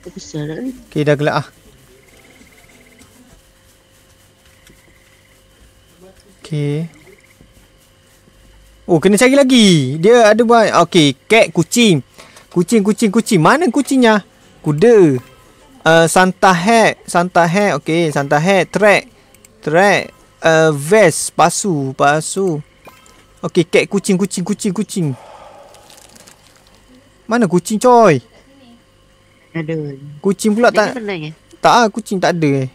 Speaker 3: Tak besar dah ni.
Speaker 1: Okey dah gelap ah. Okey. Oh kena cari lagi. Dia ada buat okey, cat kucing. Kucing kucing kucing. Mana kucingnya? Kuda. Uh, Santa hat, Santa hat. Okey, Santa hat, track. Track. Uh, vest, pasu, pasu. Okey, cat kucing kucing kucing kucing. Mana kucing coy?
Speaker 3: Ada.
Speaker 1: Kucing pula
Speaker 3: Tak.
Speaker 1: tak ah kucing tak ada eh.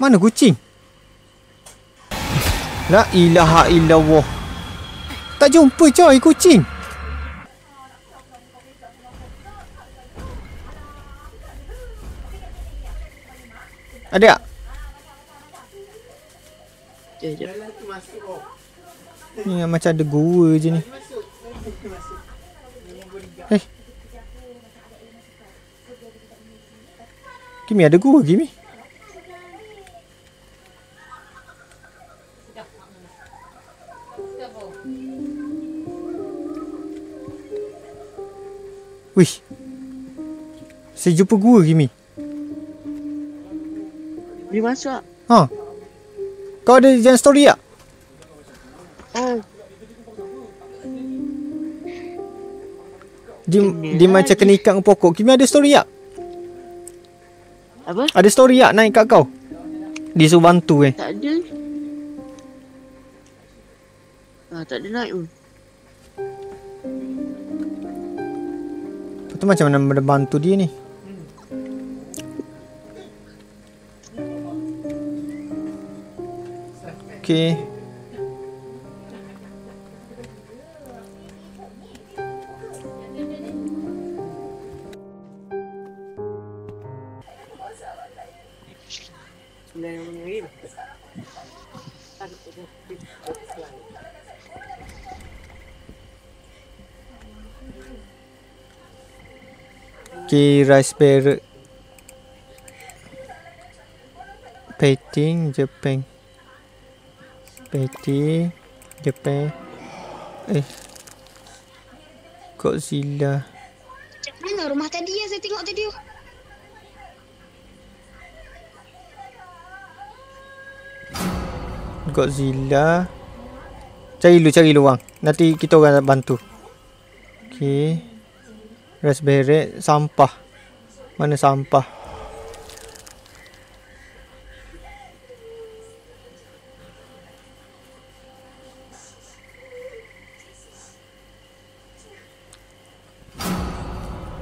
Speaker 1: Mana kucing? La ilaha illallah. Tak jumpa coy kucing. Ada tak? Ni yang macam ada gua je ni. Eh. Kimi ada gua Kimi. Wih. Saya jumpa gua Kimi.
Speaker 3: Boleh masuk?
Speaker 1: Ha. Kau ada jangan story tak?
Speaker 3: Oh,
Speaker 1: Dia,
Speaker 3: Kena
Speaker 1: dia macam kena ikat dengan pokok. Kimi ada story tak?
Speaker 3: apa?
Speaker 1: Ada story tak naik kat kau? Dia suruh bantu eh.
Speaker 3: Tak ada. Ah, tak ada naik pun.
Speaker 1: Tu macam mana mana bantu dia ni? Okay. Okay, raspberry. Painting Japan. Painting Japan. Eh. Godzilla.
Speaker 2: Macam mana rumah tadi yang saya tengok tadi?
Speaker 1: Godzilla. Cari dulu, cari dulu bang. Nanti kita orang bantu. Okay. Raspberry. Sampah. Mana sampah?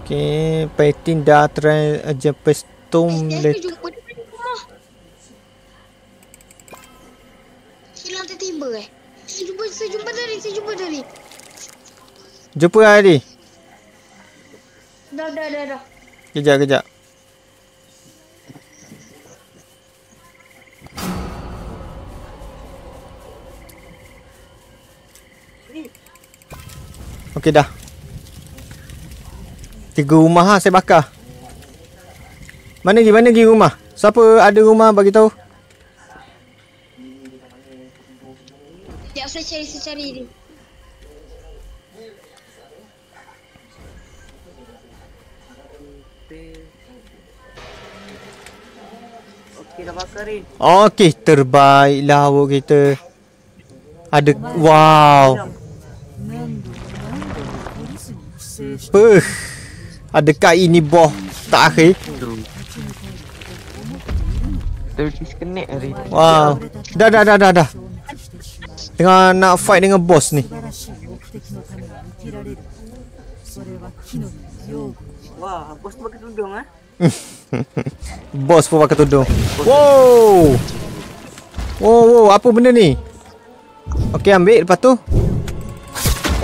Speaker 1: Okay, painting dah try aja pestum let.
Speaker 2: Hilang tiba-tiba eh. Saya jumpa, saya jumpa tadi, saya jumpa tadi.
Speaker 1: Jumpa Adi.
Speaker 2: Dah, dah, dah, dah.
Speaker 1: Kejap, kejap. Okey dah. Tiga rumah ha saya bakar. Mana pergi? Mana pergi rumah? Siapa ada rumah bagi tahu?
Speaker 2: Sekejap saya cari, saya cari dia.
Speaker 3: kita bakarin.
Speaker 1: Okey, terbaiklah awak kita. Ada wow. Puh. Adakah ini boh tak
Speaker 3: akhir? Terus kenek hari.
Speaker 1: Wow. Dah dah dah dah dah. Tengah nak fight dengan boss ni.
Speaker 3: Wah, bos tu pakai tudung ah.
Speaker 1: Bos pun pakai tudung. Wow. Wow, wow, apa benda ni? Okey, ambil lepas tu.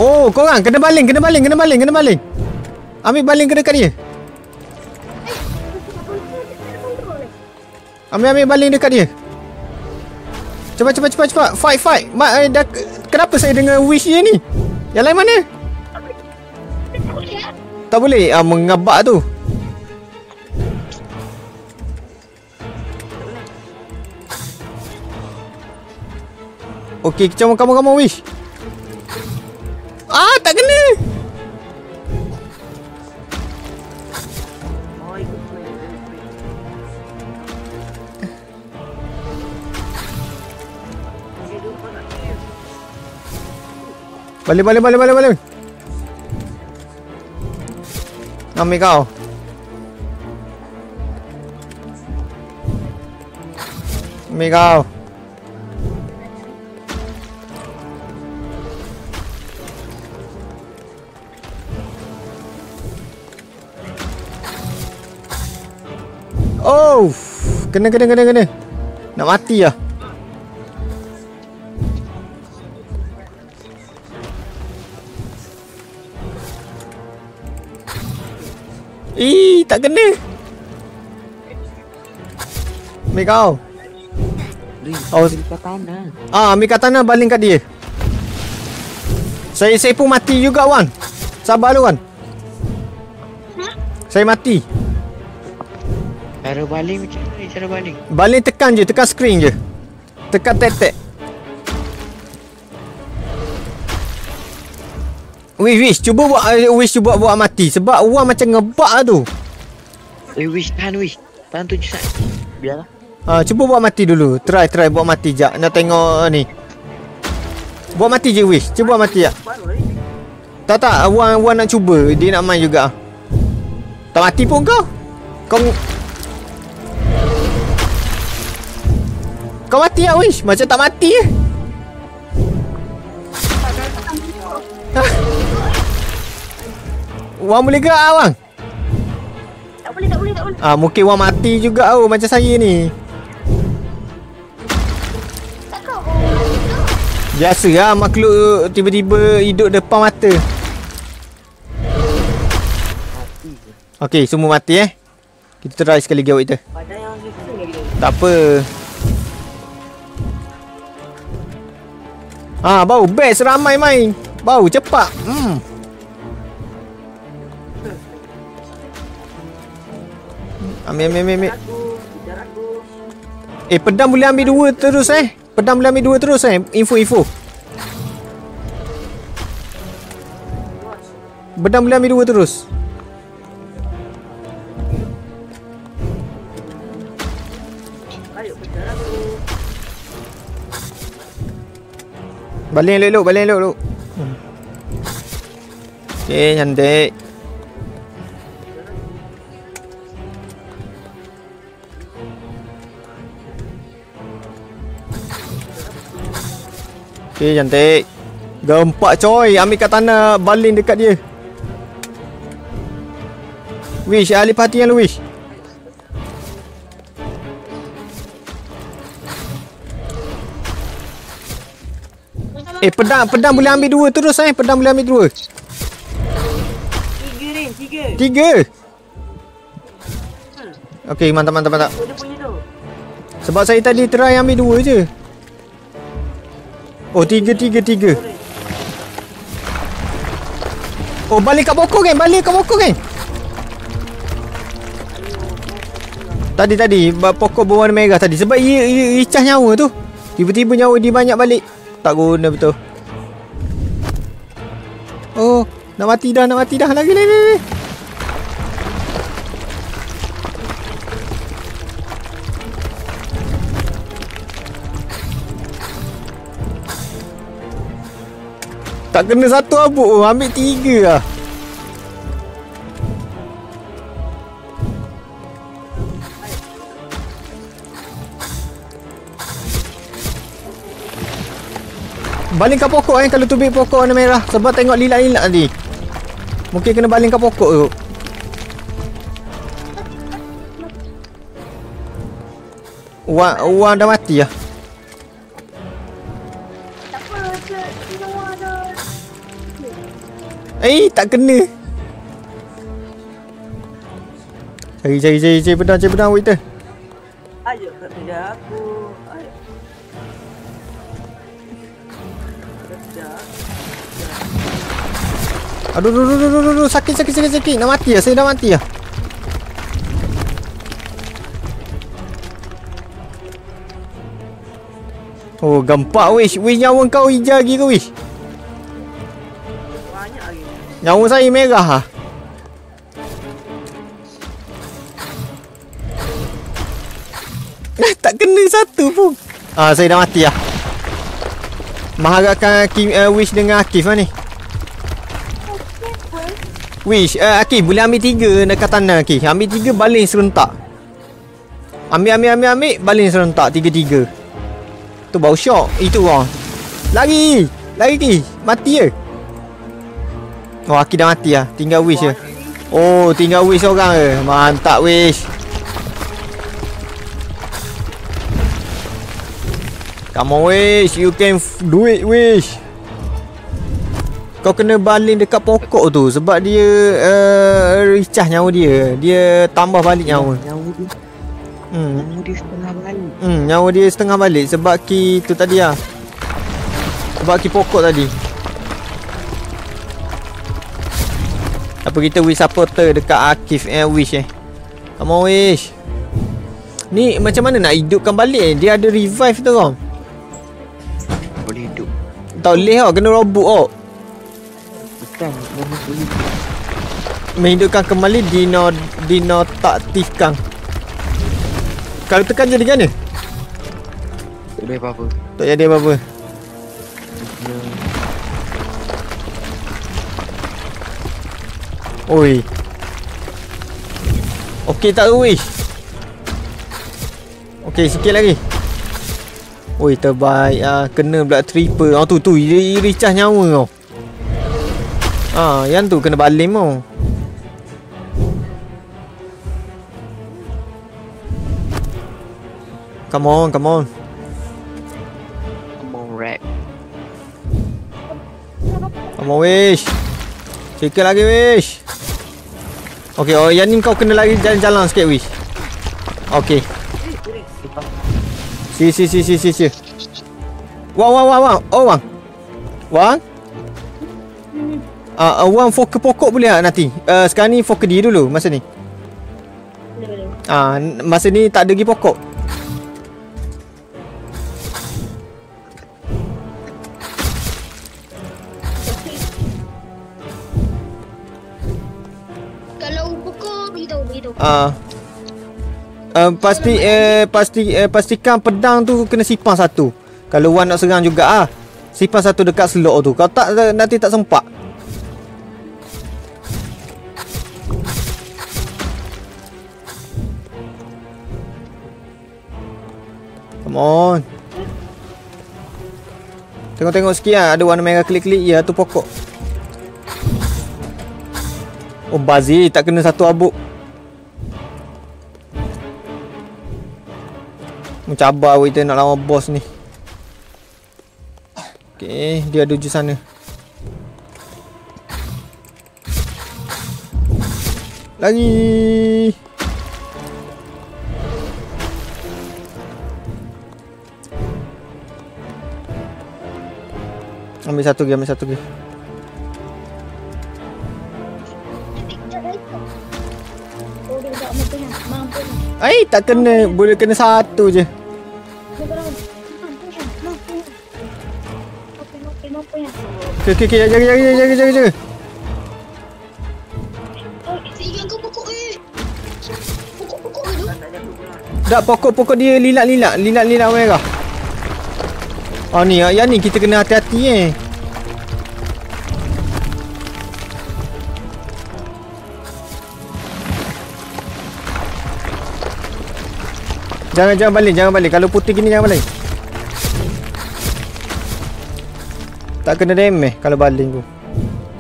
Speaker 1: Oh, korang kena baling, kena baling, kena baling, kena baling. Ambil baling ke dekat dia. Ambil ambil baling dekat dia. Cepat cepat cepat cepat. Fight fight. Ma, eh, dah, kenapa saya dengan wish dia ni? Yang lain mana? Tak boleh. Ah, mengabak tu. Okey, macam kamu kamu wish. Ah, tak kena. Balik balik balik balik balik. Ambil kau. Ambil kau. Oh, kena kena kena kena. Nak mati lah. Ih, tak kena. Ambil kau. Oh. Ah, ambil katana baling kat dia. Saya saya pun mati juga wan. Sabar lu wan. Saya mati.
Speaker 3: Cara baling macam mana cara baling?
Speaker 1: Baling tekan je, tekan screen je. Tekan tek-tek. Wish, wish, cuba buat uh, wish cuba buat mati sebab orang macam ngebak lah tu.
Speaker 3: Eh, wish, tahan wish. Tahan tujuh saat. Biarlah.
Speaker 1: Ha, cuba buat mati dulu. Try, try buat mati jap. Nak tengok ni. Buat mati je wish. Cuba buat mati jap. Tak tak, Wan Wan nak cuba. Dia nak main juga. Tak mati pun kau. Kau Kau mati tak wish? Macam tak mati eh. Wan boleh gerak ah, Wan?
Speaker 2: Tak boleh, tak boleh, tak boleh.
Speaker 1: Ah, mungkin Wan mati juga oh, macam saya ni. Biasa lah makhluk tiba-tiba hidup depan mata. Okey, semua mati eh. Kita try sekali lagi kita. Tak apa. Ah, bau best ramai main. Bau cepat. Hmm. Ambil, ambil, ambil, ambil. Eh, pedang boleh ambil dua terus eh. Pedang boleh ambil dua terus eh. Info, info. Pedang boleh ambil dua terus. Balik elok-elok, balik elok-elok. Hmm. Okay, cantik. Okay, cantik. Gempak coy. Ambil kat tanah baling dekat dia. Wish, ahli perhatian lu Wish. Eh, pedang pedang boleh ambil dua terus eh. Pedang boleh ambil dua.
Speaker 3: Tiga ni, tiga.
Speaker 1: Tiga. Okay, mantap, mantap, mantap. Sebab saya tadi try ambil dua je. Oh, tiga, tiga, tiga. Oh, balik kat pokok kan? Balik kat pokok kan? Tadi, tadi. Pokok berwarna merah tadi. Sebab ia, ia icah nyawa tu. Tiba-tiba nyawa dia banyak balik. Tak guna betul. Oh, nak mati dah, nak mati dah. Lagi, lagi. Tak kena satu abuk pun. Ambil tiga lah. Balingkan pokok eh kalau tubik pokok warna merah sebab tengok lilat-lilat tadi. Mungkin kena balingkan pokok tu. Wan, Wan dah mati lah. Eh, tak kena. Cari, cari, cari, cari pedang, cari pedang, waiter.
Speaker 3: Ayo kat meja aku.
Speaker 1: Aduh, aduh, aduh, aduh, aduh, sakit, sakit, sakit, sakit. Nak mati lah, saya dah mati lah. Oh, gempak wish. Wish nyawa kau hijau lagi ke wish?
Speaker 3: Banyak lagi.
Speaker 1: Nyawa saya merah ah. tak kena satu pun. Ah, saya dah mati lah. Mengharapkan Hakim, uh, Wish dengan Akif lah ni. Wish, uh, Akif boleh ambil tiga dekat tanah Akif. Ambil tiga baling serentak. Ambil, ambil, ambil, ambil. Baling serentak. Tiga-tiga. Tu bau syok. Itu orang. Lari. Lari Ki. Mati je. Oh, Akif dah mati lah. Tinggal Wish je. Oh, tinggal Wish orang je. Mantap Wish. Come on Wish. You can do it Wish. Kau kena baling dekat pokok tu sebab dia uh, recah nyawa dia. Dia tambah balik nyawa.
Speaker 3: Nyawa dia.
Speaker 1: Hmm.
Speaker 3: Nyawa dia setengah balik.
Speaker 1: Hmm, nyawa dia setengah balik sebab ki tu tadi lah. Sebab ki pokok tadi. Apa kita wish supporter dekat Akif eh wish eh. Come on wish. Ni macam mana nak hidupkan balik eh? Dia ada revive tu kau.
Speaker 3: Boleh hidup.
Speaker 1: Tak boleh tau, kena robot tau.
Speaker 3: Bukan. Mana boleh.
Speaker 1: Menghidupkan kembali dino dino taktifkan. Kalau tekan jadi kan
Speaker 3: Tak boleh apa-apa.
Speaker 1: Tak jadi apa-apa. Oi. Okey tak tu wish? Okey sikit lagi. Oi terbaik ah kena pula triple. Oh tu tu dia ricah nyawa kau. Ah yang tu kena balim kau. Come on, come on.
Speaker 3: Come on, rap.
Speaker 1: Come on wish. Sikit lagi wish. Okey, oh yang ni kau kena lari jalan-jalan sikit wish. Okey. Si si si si si si. Wang wang wang wang. Oh wang. Wang. Ah, uh, wang fokus pokok boleh tak nanti? Uh, sekarang ni fokus dia dulu masa ni. Ah, uh, masa ni tak ada lagi pokok.
Speaker 2: Kalau pokok.
Speaker 1: Ah. Uh, pasti eh pasti eh, pastikan pedang tu kena sipang satu. Kalau Wan nak serang juga ah. Sipang satu dekat slot tu. Kalau tak nanti tak sempat. Come on. Tengok-tengok sikit lah. Ada warna merah klik-klik. Ya, tu pokok. Oh, Bazir tak kena satu abuk. Mencabar kita nak lawan bos ni. Okey, dia ada di sana. Lagi. Ambil satu lagi, ambil satu lagi.
Speaker 2: Dia tak
Speaker 1: kena. Boleh kena satu je. Okey, okey, okey. Jaga, jaga, jaga, jaga, jaga,
Speaker 2: eh.
Speaker 1: Tak, pokok-pokok dia lilat-lilat. Lilat-lilat merah. Oh ni, yang ni kita kena hati-hati eh. Jangan jangan balik, jangan balik. Kalau putih gini jangan balik. Tak kena damage kalau baling tu.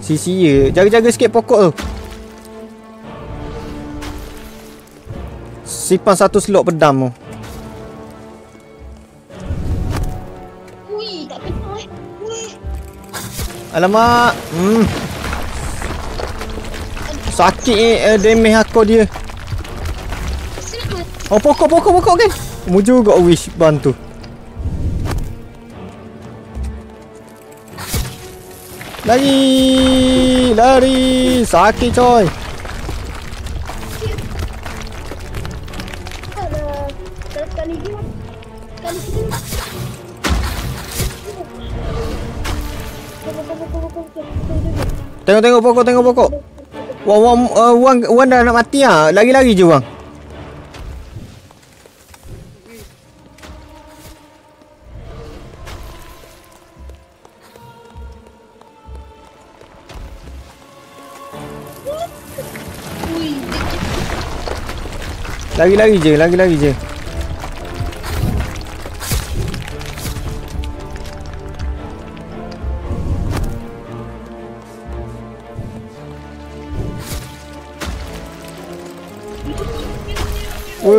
Speaker 1: Sia-sia. Jaga-jaga sikit pokok tu. Simpan satu slot pedam tu. Alamak. Hmm. Sakit ni uh, damage aku dia. Oh pokok pokok pokok kan. Mu juga wish bantu. Lari, lari, sakit coy. Tengok tengok pokok tengok pokok. Wang wang uh, wang wang dah nak mati ah. Lari-lari je wang. Lari-lari je, lari-lari je.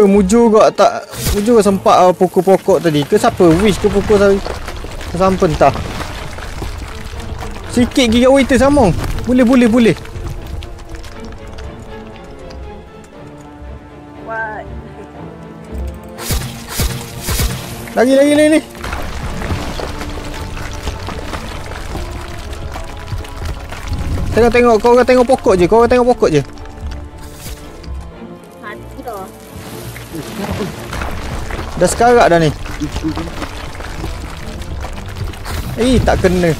Speaker 1: Muju juga tak Muju juga sempat uh, pukul pokok tadi Ke siapa? Wish ke pukul tadi Sampai entah Sikit gigi waiter sama Boleh, boleh, boleh Lagi, lagi, lagi, lagi. Tengok, tengok. Kau orang tengok pokok je. Kau orang tengok pokok je.
Speaker 2: Dah
Speaker 1: sekarat dah ni. Eh, tak kena.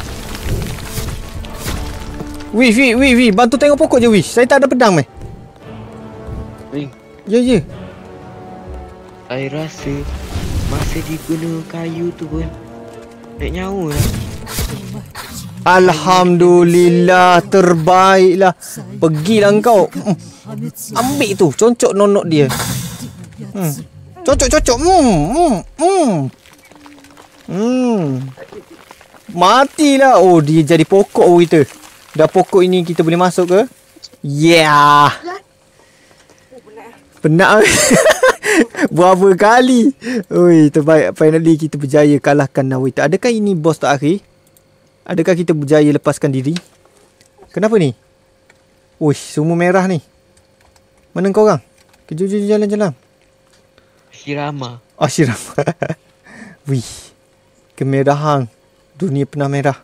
Speaker 1: Wish, wish, wish, wish. Bantu tengok pokok je, wish. Saya tak ada pedang, meh.
Speaker 3: Weh,
Speaker 1: Ya, ya.
Speaker 3: saya rasa masa diguna kayu tu pun nak nyawa lah.
Speaker 1: Alhamdulillah. Terbaiklah. Pergilah kau. Hmm, Ambil tu. Concok nonok dia. Hmm. Cocok, cocok. Hmm, hmm, hmm. Hmm. Matilah. Oh, dia jadi pokok oh, kita. Dah pokok ini kita boleh masuk ke? Yeah. Penat. Berapa kali? Oi, terbaik. Finally kita berjaya kalahkan Nawita. Adakah ini bos terakhir? Adakah kita berjaya lepaskan diri? Kenapa ni? Uish, semua merah ni. Mana kau orang? Keju-keju jalan-jalan.
Speaker 3: Sirama.
Speaker 1: Ashiram. Wih. Kemerahan. Dunia pernah merah.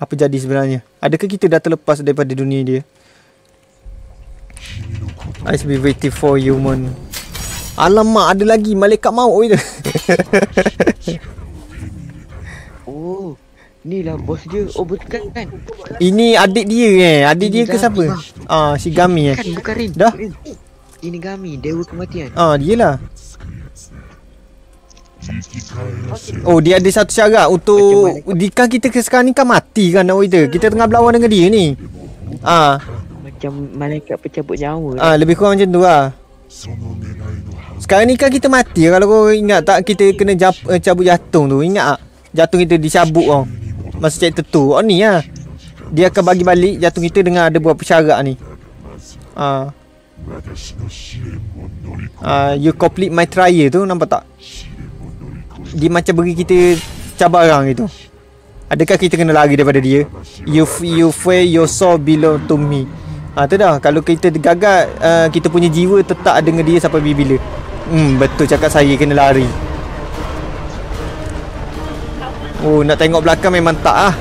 Speaker 1: Apa jadi sebenarnya? Adakah kita dah terlepas daripada dunia dia? I be waiting for human. Alamak, ada lagi malaikat maut itu.
Speaker 3: Oh, ni lah bos dia. Oh, bukan kan?
Speaker 1: Ini adik dia eh. Adik dia ke siapa? Ah, si Gami eh.
Speaker 3: Bukan, bukan Rin.
Speaker 1: Dah?
Speaker 3: Ini Gami, Dewa Kematian.
Speaker 1: Ah, dia lah. Oh, dia ada satu syarat untuk Dika kita ke sekarang ni kan mati kan nak kita. Kita tengah berlawan dengan dia ni. Ah,
Speaker 3: Macam malaikat pencabut nyawa.
Speaker 1: ah lebih kurang macam tu lah. Sekarang ni kan kita mati kalau kau ingat tak kita kena jap, uh, cabut jantung tu. Ingat tak? Jantung kita dicabut tau. Masa cek tertu. Oh ni lah. Dia akan bagi balik jantung kita dengan ada beberapa syarat ni. Ah. Ah, you complete my trial tu nampak tak? Dia macam bagi kita cabaran gitu. Adakah kita kena lari daripada dia? You you fear your soul belong to me. Ha tu dah. Kalau kita gagal uh, kita punya jiwa tetap dengan dia sampai bila-bila. Hmm betul cakap saya kena lari. Oh nak tengok belakang memang tak ah.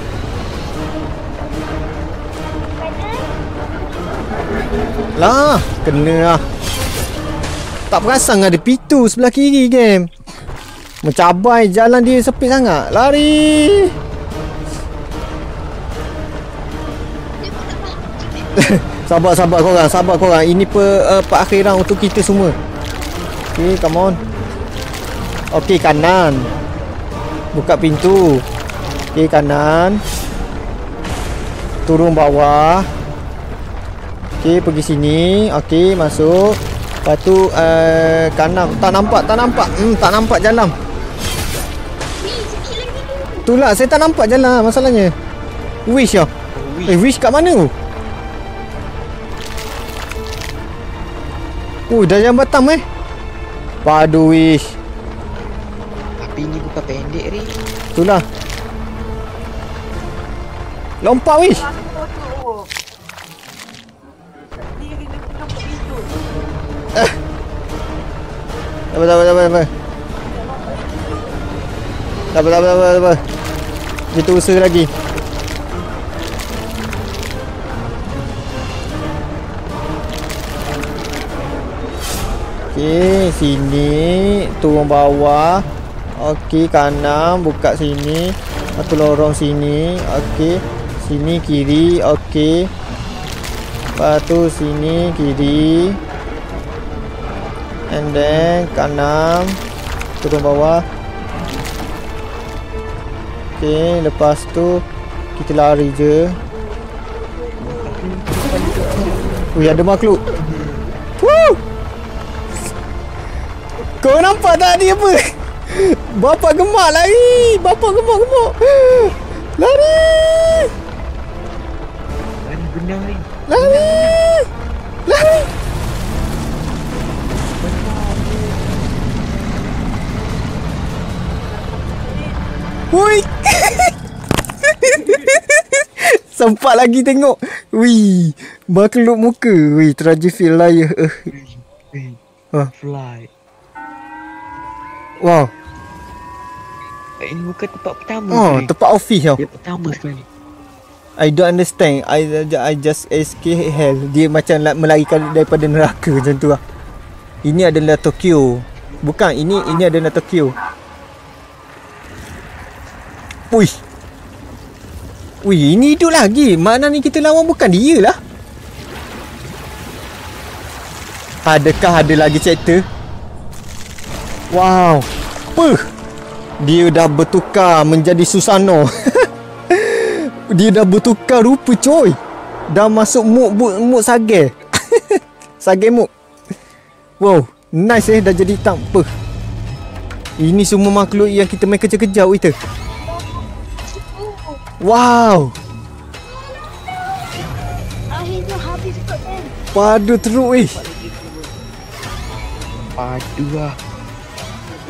Speaker 1: Lah, kena lah. Tak perasan ada pintu sebelah kiri game. Mencabai jalan dia sempit sangat. Lari. sabar sabar korang, sabar korang. Ini pe uh, perakhiran untuk kita semua. Okay, come on. Okay, kanan. Buka pintu. Okay, kanan. Turun bawah. Okay, pergi sini. Okay, masuk. Lepas tu uh, kanan. Tak nampak, tak nampak. Hmm, tak nampak jalan. Itulah saya tak nampak jalan masalahnya. Wish ya.
Speaker 3: Wish.
Speaker 1: Eh Wish kat mana tu? Oh dah jam Batam eh. Padu Wish.
Speaker 3: Tapi ni bukan pendek ni.
Speaker 1: Itulah. Lompat Wish. Tak apa, tak apa, tak apa, tak apa. Tak apa, tak apa, tak apa, Kita usaha lagi. Okey, sini turun bawah. Okey, kanan buka sini. Satu lorong sini. Okey. Sini kiri. Okey. Lepas tu sini kiri. And then kanan turun bawah. Okey, lepas tu kita lari je. Ui, ada makhluk. Woo! Kau nampak tak dia apa? Bapak gemak lari. Bapak gemak gemak. Lari.
Speaker 3: Mana benar ni?
Speaker 1: Lari. Lari. Hui. Sempat lagi tengok. Wih, makhluk muka. Wih, teraja feel layer. Uh.
Speaker 3: Eh,
Speaker 1: Ah.
Speaker 3: Fly.
Speaker 1: Wow.
Speaker 3: Eh, Ini bukan tempat pertama
Speaker 1: Oh,
Speaker 3: ni.
Speaker 1: tempat office tau.
Speaker 3: Dia pertama sekali.
Speaker 1: I don't understand. I I just escape hell. Dia macam like melarikan daripada neraka macam tu lah. Ini adalah Tokyo. Bukan, ini ini adalah Tokyo. Wih. Wih, ini hidup lagi. Mana ni kita lawan bukan dia lah. Adakah ada lagi chapter? Wow. Puh. Dia dah bertukar menjadi Susano. Dia dah bertukar rupa coy. Dah masuk mood mood, mood sage. sage mood. Wow, nice eh dah jadi. Apa? Ini semua makhluk yang kita main kejar-kejar kita. Wow,
Speaker 2: Akhirnya habis kot kan.
Speaker 1: padu teruk weh.
Speaker 3: Aduh lah.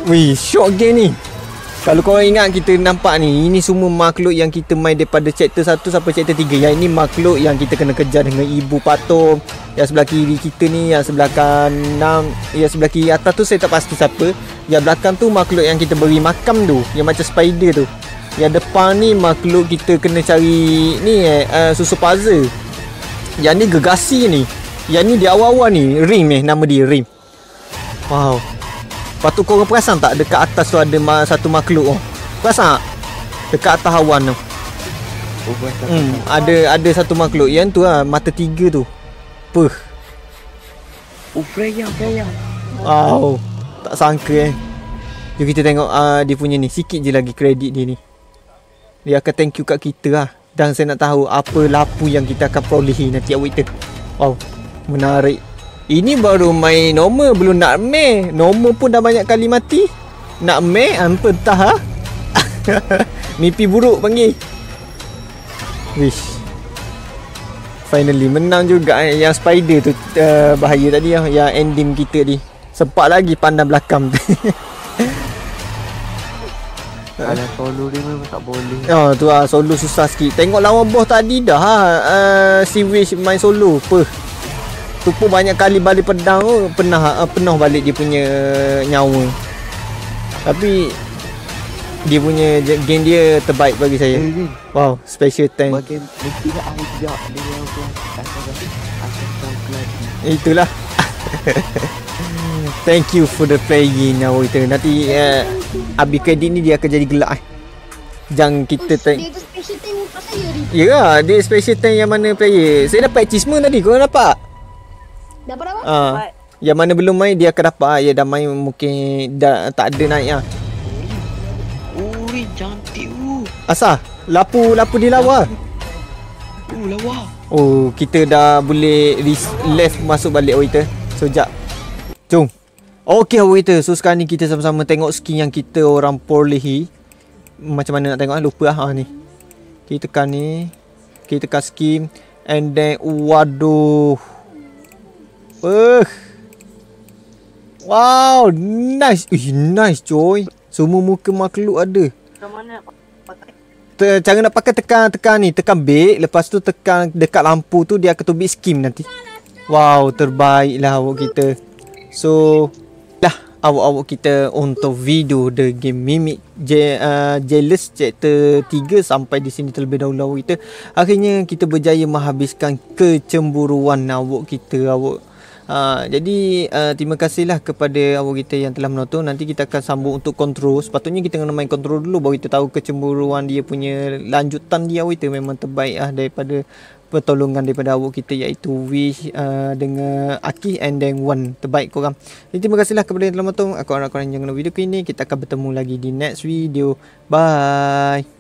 Speaker 1: Wih, shock game ni. Kalau korang ingat kita nampak ni, ini semua makhluk yang kita main daripada chapter 1 sampai chapter 3. Yang ini makhluk yang kita kena kejar dengan ibu patung. Yang sebelah kiri kita ni, yang sebelah kanan, yang sebelah kiri atas tu saya tak pasti siapa. Yang belakang tu makhluk yang kita beri makam tu, yang macam spider tu. Yang depan ni makhluk kita kena cari ni eh, uh, susu puzzle. Yang ni gegasi ni. Yang ni di awal-awal ni, Rim eh nama dia, Rim. Wow. Lepas tu korang perasan tak dekat atas tu ada ma- satu makhluk oh. Perasan tak? Dekat atas awan tu.
Speaker 3: Oh,
Speaker 1: Hmm, ada ada satu makhluk yang tu lah mata tiga tu. Puh.
Speaker 3: Oh, Freya, Freya.
Speaker 1: Wow. Tak sangka eh. Jom kita tengok uh, dia punya ni. Sikit je lagi kredit dia ni. Dia akan thank you kat kita lah. Dan saya nak tahu apa lapu yang kita akan perolehi nanti awak kita. Wow. Menarik. Ini baru main normal belum nak meh. Normal pun dah banyak kali mati. Nak meh apa entah ha? Mimpi buruk panggil. Wish. Finally menang juga eh. Yang spider tu uh, bahaya tadi lah. Yang ending kita ni. Sempat lagi pandang belakang.
Speaker 3: Kalau solo dia memang tak boleh.
Speaker 1: oh tu lah solo susah sikit. Tengok lawan boss tadi dah ha. Uh, si Wish main solo. Apa? Tu pun banyak kali balik pedang tu. Pernah, uh, pernah balik dia punya nyawa. Tapi dia punya game dia terbaik bagi saya. Wow, special tank.
Speaker 3: Bagian mesti lah dia yang.
Speaker 1: Itulah. Thank you for the playing now kita. Nanti uh, habis kredit ni dia akan jadi gelak eh. Jangan kita tank.
Speaker 2: Dia tu special tank untuk saya ni.
Speaker 1: Ya lah, dia special tank yang mana player. Saya dapat achievement tadi, korang dapat?
Speaker 2: Dapat apa?
Speaker 1: Ah. Yang mana belum main dia akan dapat. ah. Ya dah main mungkin dah tak ada naik ah.
Speaker 3: Rin cantik tu.
Speaker 1: Asal? Lapu lapu di lawa.
Speaker 3: Oh, lawa.
Speaker 1: Oh, kita dah boleh left masuk balik waiter. So, jap. Jom. Okay, waiter. So, sekarang ni kita sama-sama tengok skin yang kita orang perolehi. macam mana nak tengok ah lupa ah ha, ni. Kita tekan ni. Kita tekan skim and then waduh. Uh. Wow, nice. Ih, nice coy. Semua muka makhluk ada. Te, cara nak pakai tekan tekan ni, tekan B, lepas tu tekan dekat lampu tu dia akan tubik skim nanti. Wow, terbaiklah awak kita. So, lah awak-awak kita untuk video the game Mimic Je, uh, Jealous chapter 3 sampai di sini terlebih dahulu awak kita. Akhirnya kita berjaya menghabiskan kecemburuan awak kita awak Ha, jadi uh, terima kasihlah kepada awak kita yang telah menonton. Nanti kita akan sambung untuk kontrol. Sepatutnya kita kena main kontrol dulu baru kita tahu kecemburuan dia punya lanjutan dia awak kita memang terbaik lah daripada pertolongan daripada awak kita iaitu Wish uh, dengan Aki and then One terbaik korang. Jadi terima kasihlah kepada yang telah menonton. Aku harap korang jangan video ini. Kita akan bertemu lagi di next video. Bye.